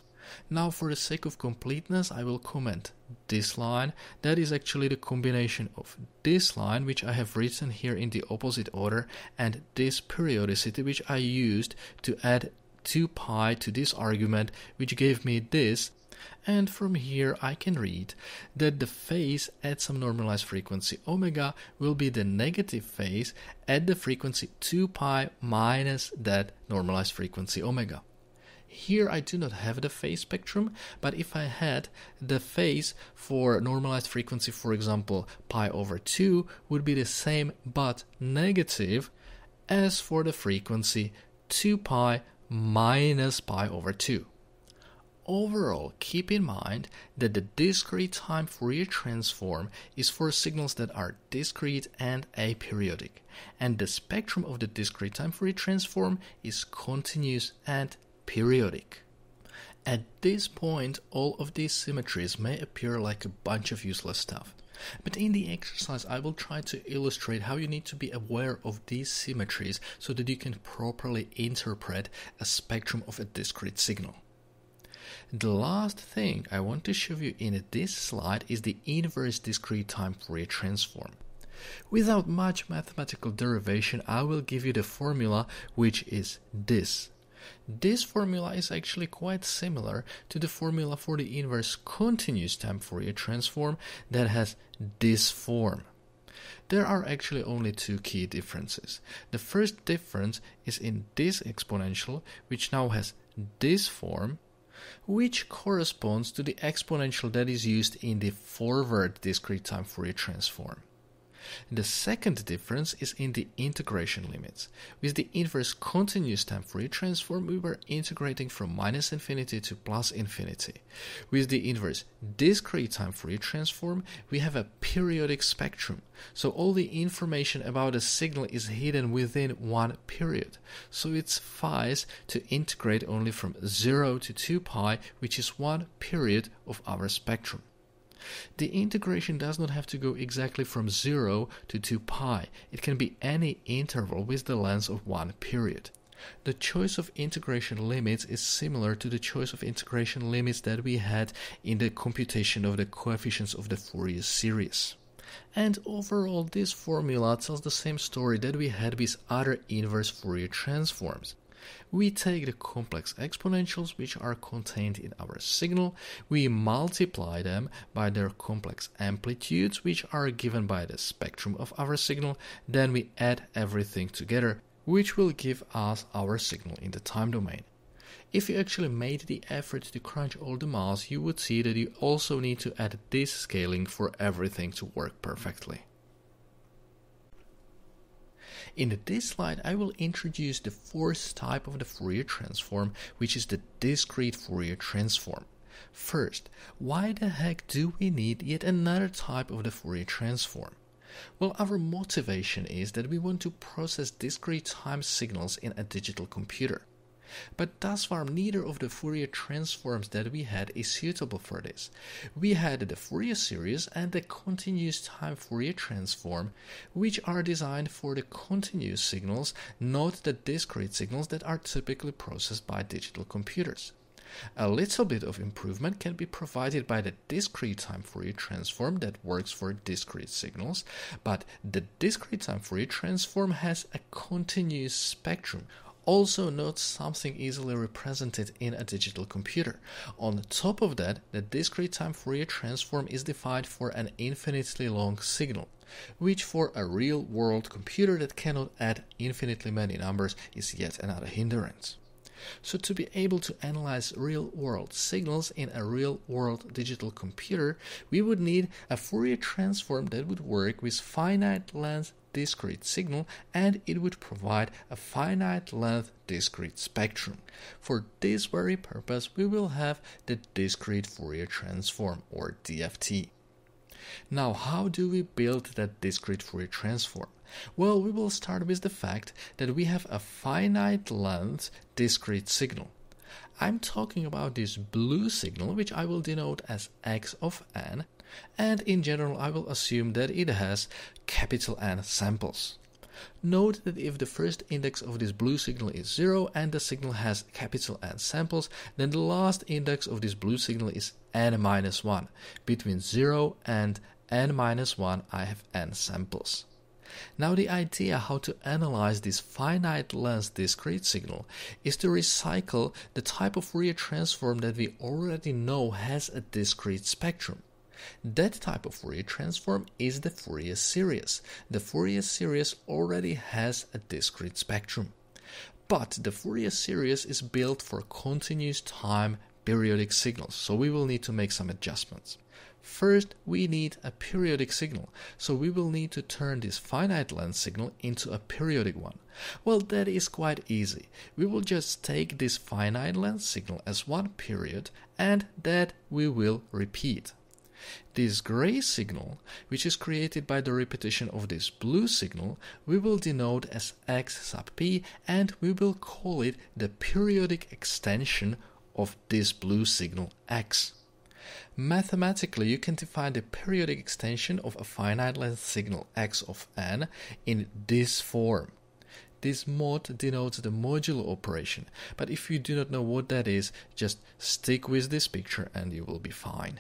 Now for the sake of completeness I will comment this line that is actually the combination of this line which I have written here in the opposite order and this periodicity which I used to add 2 pi to this argument which gave me this and from here I can read that the phase at some normalized frequency omega will be the negative phase at the frequency 2 pi minus that normalized frequency omega. Here I do not have the phase spectrum, but if I had the phase for normalized frequency, for example, pi over 2, would be the same but negative as for the frequency 2 pi minus pi over 2. Overall, keep in mind that the discrete time Fourier transform is for signals that are discrete and aperiodic, and the spectrum of the discrete time Fourier transform is continuous and periodic. At this point, all of these symmetries may appear like a bunch of useless stuff. But in the exercise, I will try to illustrate how you need to be aware of these symmetries so that you can properly interpret a spectrum of a discrete signal. The last thing I want to show you in this slide is the inverse discrete time Fourier transform. Without much mathematical derivation, I will give you the formula which is this. This formula is actually quite similar to the formula for the inverse continuous time Fourier transform that has this form. There are actually only two key differences. The first difference is in this exponential, which now has this form, which corresponds to the exponential that is used in the forward discrete time Fourier transform. The second difference is in the integration limits. With the inverse continuous time Fourier transform, we were integrating from minus infinity to plus infinity. With the inverse discrete time Fourier transform, we have a periodic spectrum. So all the information about a signal is hidden within one period. So it's fast to integrate only from 0 to 2 pi, which is one period of our spectrum. The integration does not have to go exactly from 0 to 2 pi. It can be any interval with the length of one period. The choice of integration limits is similar to the choice of integration limits that we had in the computation of the coefficients of the Fourier series. And overall, this formula tells the same story that we had with other inverse Fourier transforms we take the complex exponentials which are contained in our signal, we multiply them by their complex amplitudes which are given by the spectrum of our signal, then we add everything together, which will give us our signal in the time domain. If you actually made the effort to crunch all the mass, you would see that you also need to add this scaling for everything to work perfectly. In this slide, I will introduce the fourth type of the Fourier transform, which is the discrete Fourier transform. First, why the heck do we need yet another type of the Fourier transform? Well, our motivation is that we want to process discrete time signals in a digital computer. But thus far, neither of the Fourier transforms that we had is suitable for this. We had the Fourier series and the continuous time Fourier transform, which are designed for the continuous signals, not the discrete signals that are typically processed by digital computers. A little bit of improvement can be provided by the discrete time Fourier transform that works for discrete signals, but the discrete time Fourier transform has a continuous spectrum also not something easily represented in a digital computer. On top of that, the discrete time Fourier transform is defined for an infinitely long signal, which for a real world computer that cannot add infinitely many numbers is yet another hindrance. So, to be able to analyze real world signals in a real world digital computer, we would need a Fourier transform that would work with finite length discrete signal and it would provide a finite length discrete spectrum. For this very purpose, we will have the discrete Fourier transform or DFT. Now, how do we build that discrete Fourier transform? Well, we will start with the fact that we have a finite length discrete signal. I'm talking about this blue signal, which I will denote as x of n, and in general I will assume that it has capital N samples. Note that if the first index of this blue signal is 0 and the signal has capital N samples, then the last index of this blue signal is n minus 1. Between 0 and n minus 1 I have n samples. Now the idea how to analyze this finite length discrete signal is to recycle the type of Fourier transform that we already know has a discrete spectrum. That type of Fourier transform is the Fourier series. The Fourier series already has a discrete spectrum. But the Fourier series is built for continuous time periodic signals, so we will need to make some adjustments. First, we need a periodic signal, so we will need to turn this finite length signal into a periodic one. Well, that is quite easy. We will just take this finite length signal as one period and that we will repeat. This gray signal, which is created by the repetition of this blue signal, we will denote as x sub p and we will call it the periodic extension of this blue signal x. Mathematically, you can define the periodic extension of a finite length signal x of n in this form. This mod denotes the modulo operation, but if you do not know what that is, just stick with this picture and you will be fine.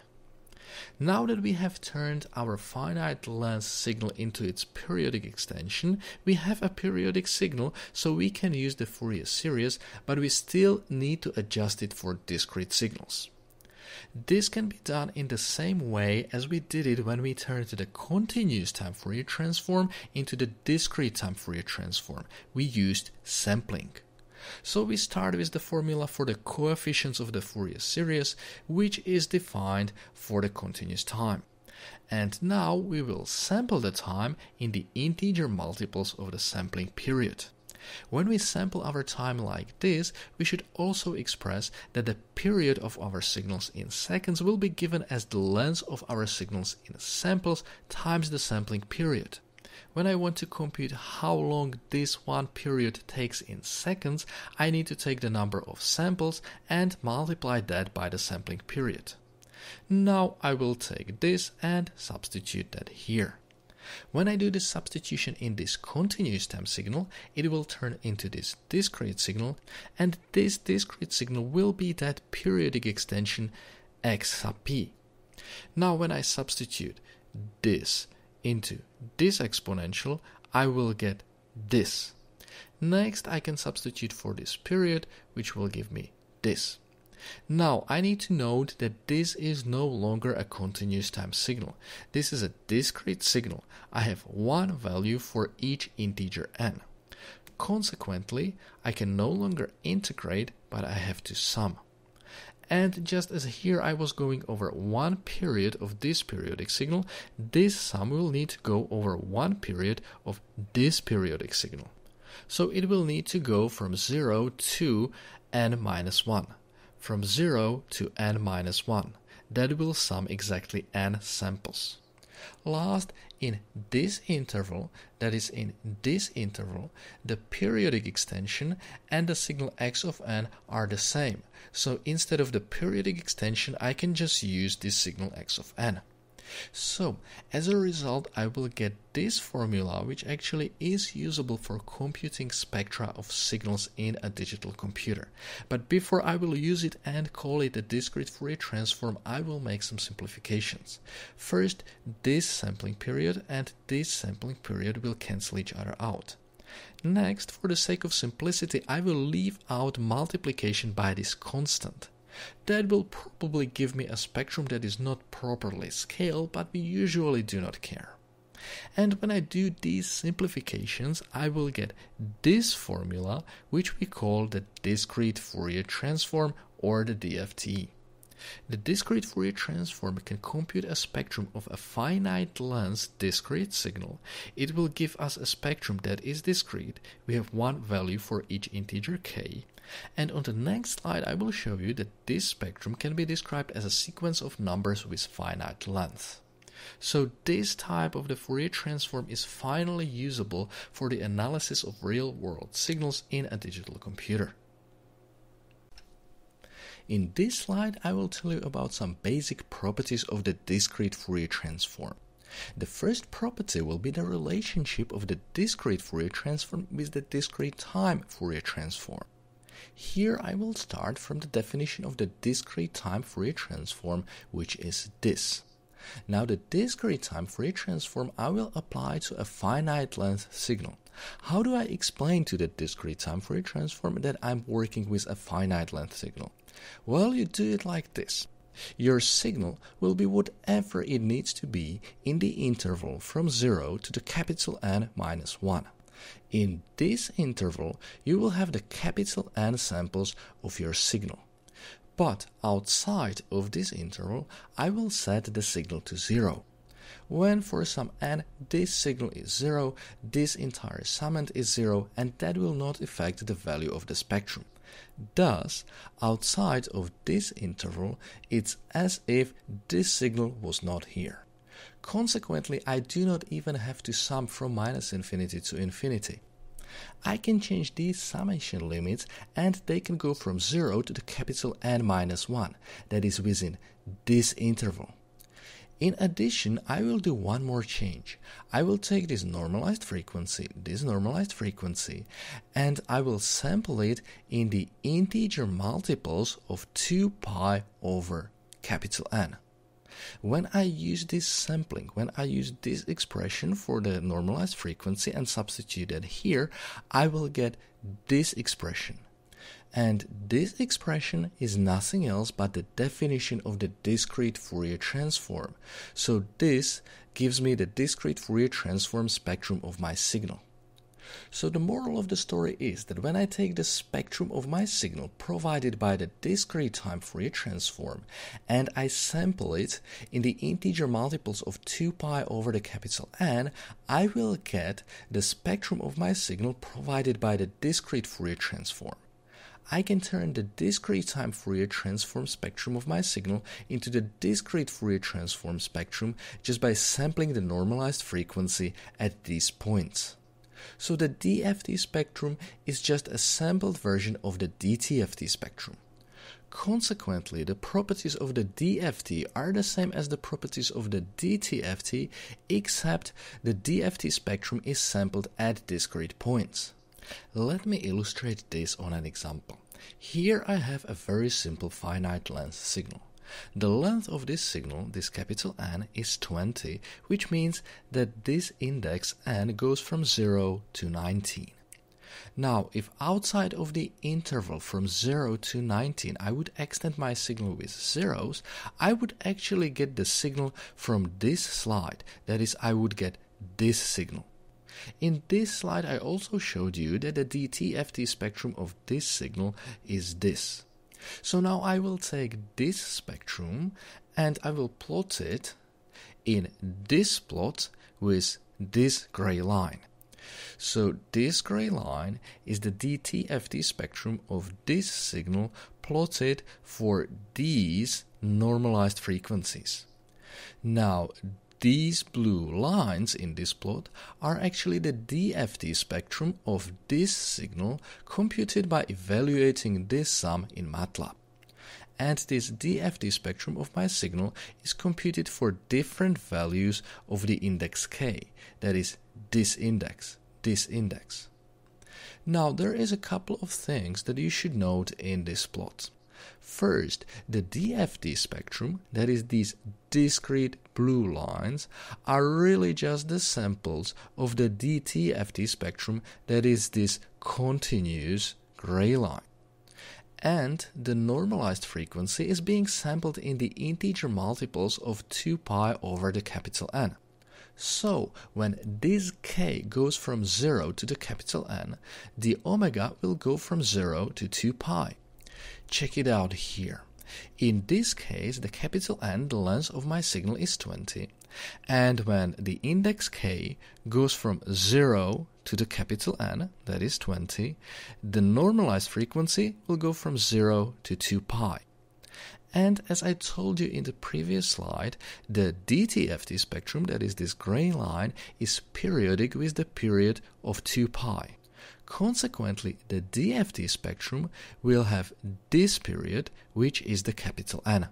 Now that we have turned our finite length signal into its periodic extension, we have a periodic signal, so we can use the Fourier series, but we still need to adjust it for discrete signals. This can be done in the same way as we did it when we turned the continuous time Fourier transform into the discrete time Fourier transform. We used sampling. So we start with the formula for the coefficients of the Fourier series, which is defined for the continuous time. And now we will sample the time in the integer multiples of the sampling period. When we sample our time like this, we should also express that the period of our signals in seconds will be given as the length of our signals in samples times the sampling period. When I want to compute how long this one period takes in seconds, I need to take the number of samples and multiply that by the sampling period. Now I will take this and substitute that here. When I do this substitution in this continuous time signal, it will turn into this discrete signal, and this discrete signal will be that periodic extension x sub p. Now, when I substitute this into this exponential, I will get this. Next, I can substitute for this period, which will give me this. Now, I need to note that this is no longer a continuous time signal. This is a discrete signal. I have one value for each integer n. Consequently, I can no longer integrate, but I have to sum. And just as here I was going over one period of this periodic signal, this sum will need to go over one period of this periodic signal. So it will need to go from 0 to n minus 1. From 0 to n minus 1. That will sum exactly n samples. Last, in this interval, that is in this interval, the periodic extension and the signal x of n are the same. So instead of the periodic extension, I can just use this signal x of n. So, as a result, I will get this formula, which actually is usable for computing spectra of signals in a digital computer. But before I will use it and call it a discrete Fourier transform, I will make some simplifications. First, this sampling period and this sampling period will cancel each other out. Next, for the sake of simplicity, I will leave out multiplication by this constant. That will probably give me a spectrum that is not properly scaled, but we usually do not care. And when I do these simplifications, I will get this formula, which we call the discrete Fourier transform or the DFT. The discrete Fourier transform can compute a spectrum of a finite length discrete signal. It will give us a spectrum that is discrete. We have one value for each integer k. And on the next slide, I will show you that this spectrum can be described as a sequence of numbers with finite length. So this type of the Fourier transform is finally usable for the analysis of real-world signals in a digital computer. In this slide, I will tell you about some basic properties of the discrete Fourier transform. The first property will be the relationship of the discrete Fourier transform with the discrete time Fourier transform. Here I will start from the definition of the discrete time Fourier transform, which is this. Now the discrete time Fourier transform I will apply to a finite length signal. How do I explain to the discrete time Fourier transform that I'm working with a finite length signal? Well, you do it like this. Your signal will be whatever it needs to be in the interval from 0 to the capital N minus 1. In this interval, you will have the capital N samples of your signal. But outside of this interval, I will set the signal to 0. When for some n this signal is 0, this entire summand is 0 and that will not affect the value of the spectrum. Thus, outside of this interval, it's as if this signal was not here. Consequently, I do not even have to sum from minus infinity to infinity. I can change these summation limits and they can go from 0 to the capital N minus 1, that is within this interval. In addition, I will do one more change. I will take this normalized frequency, this normalized frequency, and I will sample it in the integer multiples of 2 pi over capital N. When I use this sampling, when I use this expression for the normalized frequency and substitute it here, I will get this expression. And this expression is nothing else but the definition of the discrete Fourier transform. So this gives me the discrete Fourier transform spectrum of my signal. So the moral of the story is that when I take the spectrum of my signal provided by the discrete time Fourier transform and I sample it in the integer multiples of 2 pi over the capital N, I will get the spectrum of my signal provided by the discrete Fourier transform. I can turn the discrete time Fourier transform spectrum of my signal into the discrete Fourier transform spectrum just by sampling the normalized frequency at these points. So the DFT spectrum is just a sampled version of the DTFT spectrum. Consequently, the properties of the DFT are the same as the properties of the DTFT, except the DFT spectrum is sampled at discrete points. Let me illustrate this on an example. Here I have a very simple finite length signal. The length of this signal, this capital N, is 20, which means that this index n goes from 0 to 19. Now, if outside of the interval from 0 to 19 I would extend my signal with zeros, I would actually get the signal from this slide. That is, I would get this signal. In this slide I also showed you that the DTFT spectrum of this signal is this. So now I will take this spectrum and I will plot it in this plot with this gray line. So this gray line is the DTFT spectrum of this signal plotted for these normalized frequencies. Now, these blue lines in this plot are actually the DFT spectrum of this signal computed by evaluating this sum in MATLAB. And this DFT spectrum of my signal is computed for different values of the index k, that is, this index, this index. Now, there is a couple of things that you should note in this plot. First, the DFT spectrum, that is these discrete blue lines, are really just the samples of the DTFT spectrum, that is this continuous gray line. And the normalized frequency is being sampled in the integer multiples of 2 pi over the capital N. So, when this k goes from 0 to the capital N, the omega will go from 0 to 2 pi. Check it out here. In this case, the capital N, the length of my signal is 20. And when the index k goes from 0 to the capital N, that is 20, the normalized frequency will go from 0 to 2 pi. And as I told you in the previous slide, the DTFT spectrum, that is this gray line, is periodic with the period of 2 pi. Consequently, the DFT spectrum will have this period, which is the capital N.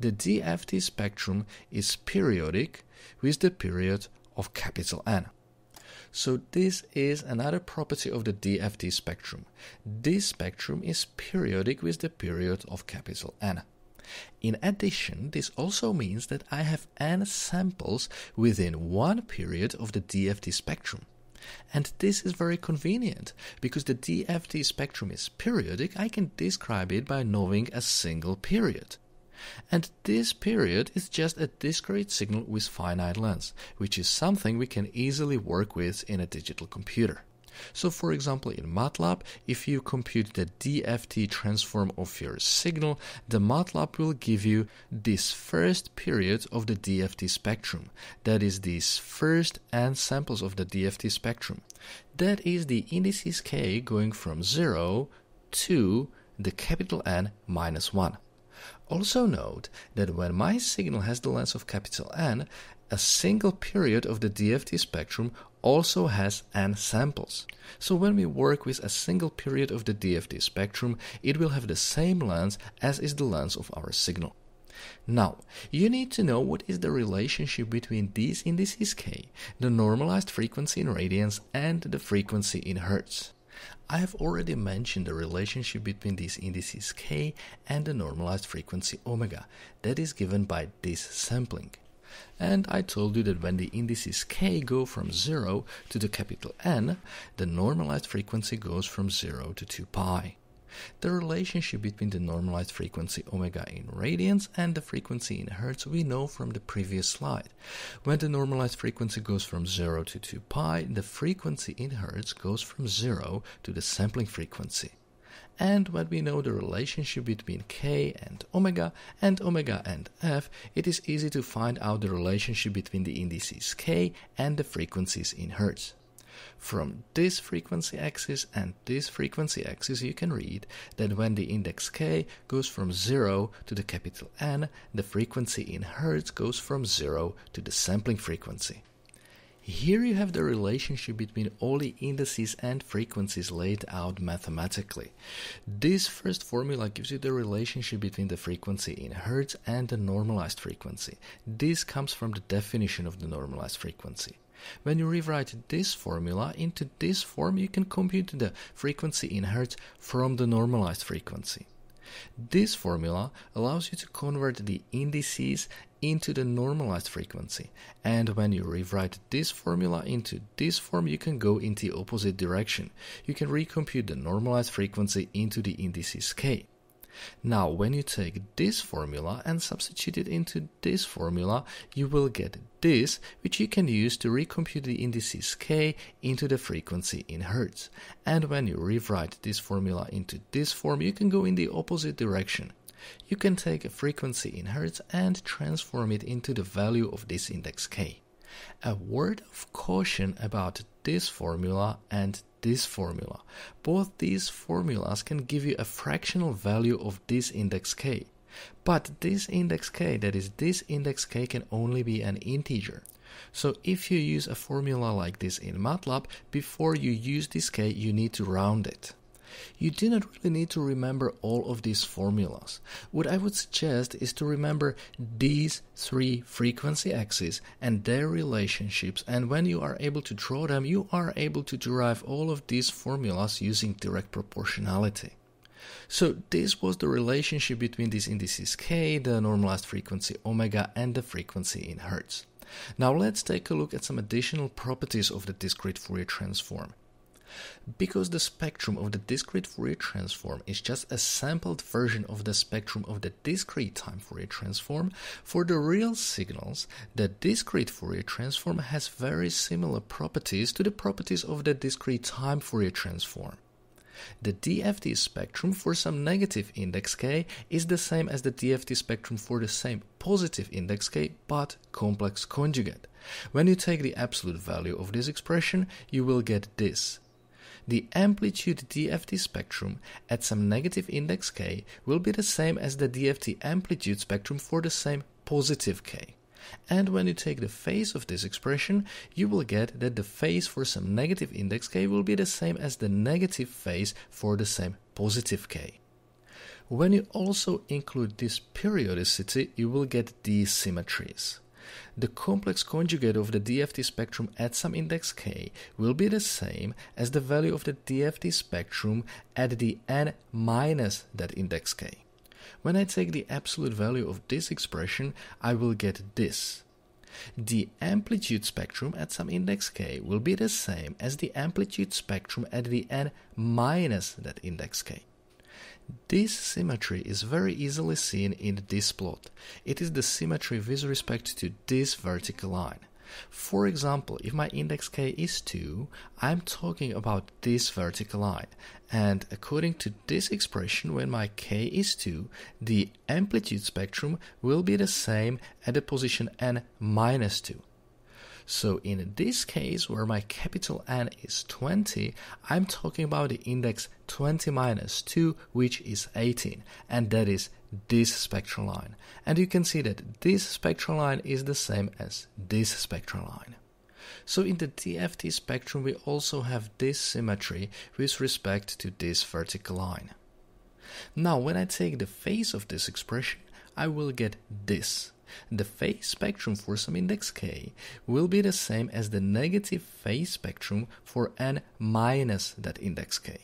The DFT spectrum is periodic with the period of capital N. So this is another property of the DFT spectrum. This spectrum is periodic with the period of capital N. In addition, this also means that I have n samples within one period of the DFT spectrum. And this is very convenient because the DFT spectrum is periodic. I can describe it by knowing a single period. And this period is just a discrete signal with finite length, which is something we can easily work with in a digital computer. So for example, in MATLAB, if you compute the DFT transform of your signal, the MATLAB will give you this first period of the DFT spectrum. That is these first n samples of the DFT spectrum. That is the indices k going from 0 to the capital N minus 1. Also note that when my signal has the length of capital N, a single period of the DFT spectrum also has n samples. So when we work with a single period of the DFT spectrum, it will have the same length as is the length of our signal. Now, you need to know what is the relationship between these indices k, the normalized frequency in radians, and the frequency in hertz. I have already mentioned the relationship between these indices k and the normalized frequency omega, that is given by this sampling. And I told you that when the indices k go from 0 to the capital N, the normalized frequency goes from 0 to 2 pi. The relationship between the normalized frequency omega in radians and the frequency in hertz we know from the previous slide. When the normalized frequency goes from 0 to 2 pi, the frequency in hertz goes from 0 to the sampling frequency. And when we know the relationship between k and omega and omega and f, it is easy to find out the relationship between the indices k and the frequencies in hertz. From this frequency axis and this frequency axis, you can read that when the index k goes from 0 to the capital N, the frequency in hertz goes from 0 to the sampling frequency. Here you have the relationship between all the indices and frequencies laid out mathematically. This first formula gives you the relationship between the frequency in hertz and the normalized frequency. This comes from the definition of the normalized frequency. When you rewrite this formula into this form, you can compute the frequency in hertz from the normalized frequency. This formula allows you to convert the indices into the normalized frequency. And when you rewrite this formula into this form, you can go in the opposite direction. You can recompute the normalized frequency into the indices k. Now, when you take this formula and substitute it into this formula, you will get this, which you can use to recompute the indices k into the frequency in hertz. And when you rewrite this formula into this form, you can go in the opposite direction. You can take a frequency in hertz and transform it into the value of this index k. A word of caution about this formula and this formula. Both these formulas can give you a fractional value of this index k. But this index k, that is this index k can only be an integer. So if you use a formula like this in MATLAB, before you use this k, you need to round it. You do not really need to remember all of these formulas. What I would suggest is to remember these three frequency axes and their relationships, and when you are able to draw them, you are able to derive all of these formulas using direct proportionality. So this was the relationship between these indices k, the normalized frequency omega, and the frequency in hertz. Now let's take a look at some additional properties of the discrete Fourier transform. Because the spectrum of the discrete Fourier transform is just a sampled version of the spectrum of the discrete time Fourier transform, for the real signals, the discrete Fourier transform has very similar properties to the properties of the discrete time Fourier transform. The DFT spectrum for some negative index k is the same as the DFT spectrum for the same positive index k but complex conjugate. When you take the absolute value of this expression, you will get this the amplitude DFT spectrum at some negative index k will be the same as the DFT amplitude spectrum for the same positive k. And when you take the phase of this expression, you will get that the phase for some negative index k will be the same as the negative phase for the same positive k. When you also include this periodicity, you will get these symmetries the complex conjugate of the DFT spectrum at some index k will be the same as the value of the DFT spectrum at the n minus that index k. When I take the absolute value of this expression, I will get this. The amplitude spectrum at some index k will be the same as the amplitude spectrum at the n minus that index k. This symmetry is very easily seen in this plot. It is the symmetry with respect to this vertical line. For example, if my index k is 2, I'm talking about this vertical line. And according to this expression, when my k is 2, the amplitude spectrum will be the same at the position n minus 2. So in this case, where my capital N is 20, I'm talking about the index 20 minus 2, which is 18, and that is this spectral line. And you can see that this spectral line is the same as this spectral line. So in the DFT spectrum, we also have this symmetry with respect to this vertical line. Now, when I take the phase of this expression, I will get this the phase spectrum for some index k will be the same as the negative phase spectrum for n minus that index k.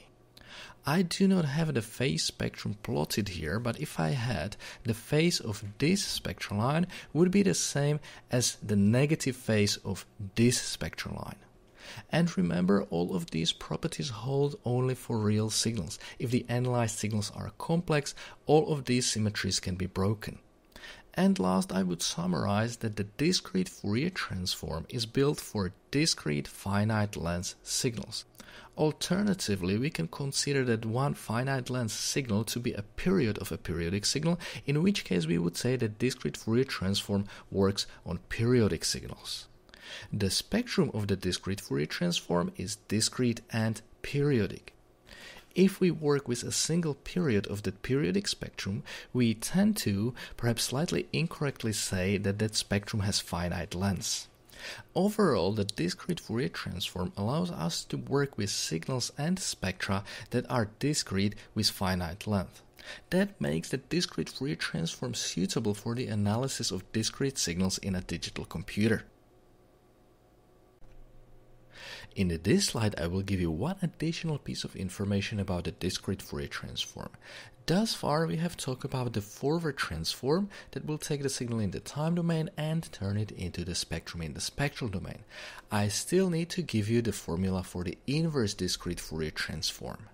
I do not have the phase spectrum plotted here, but if I had, the phase of this spectral line would be the same as the negative phase of this spectral line. And remember, all of these properties hold only for real signals. If the analyzed signals are complex, all of these symmetries can be broken. And last, I would summarize that the discrete Fourier transform is built for discrete finite length signals. Alternatively, we can consider that one finite length signal to be a period of a periodic signal, in which case we would say that discrete Fourier transform works on periodic signals. The spectrum of the discrete Fourier transform is discrete and periodic. If we work with a single period of the periodic spectrum, we tend to, perhaps slightly incorrectly, say that that spectrum has finite length. Overall, the discrete Fourier transform allows us to work with signals and spectra that are discrete with finite length. That makes the discrete Fourier transform suitable for the analysis of discrete signals in a digital computer. In this slide, I will give you one additional piece of information about the discrete Fourier transform. Thus far, we have talked about the forward transform that will take the signal in the time domain and turn it into the spectrum in the spectral domain. I still need to give you the formula for the inverse discrete Fourier transform.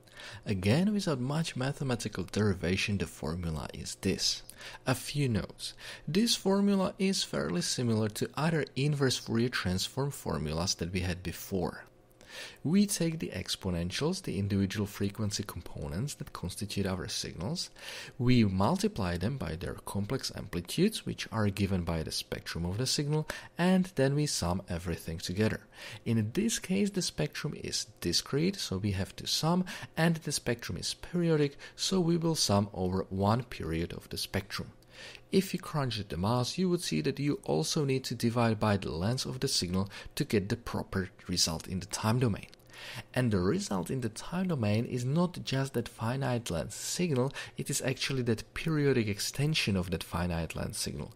Again, without much mathematical derivation, the formula is this. A few notes. This formula is fairly similar to other inverse Fourier transform formulas that we had before. We take the exponentials, the individual frequency components that constitute our signals, we multiply them by their complex amplitudes, which are given by the spectrum of the signal, and then we sum everything together. In this case, the spectrum is discrete, so we have to sum, and the spectrum is periodic, so we will sum over one period of the spectrum. If you crunch the mass, you would see that you also need to divide by the length of the signal to get the proper result in the time domain. And the result in the time domain is not just that finite length signal, it is actually that periodic extension of that finite length signal.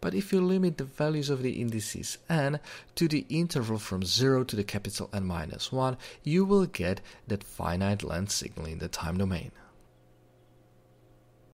But if you limit the values of the indices n to the interval from 0 to the capital N minus 1, you will get that finite length signal in the time domain.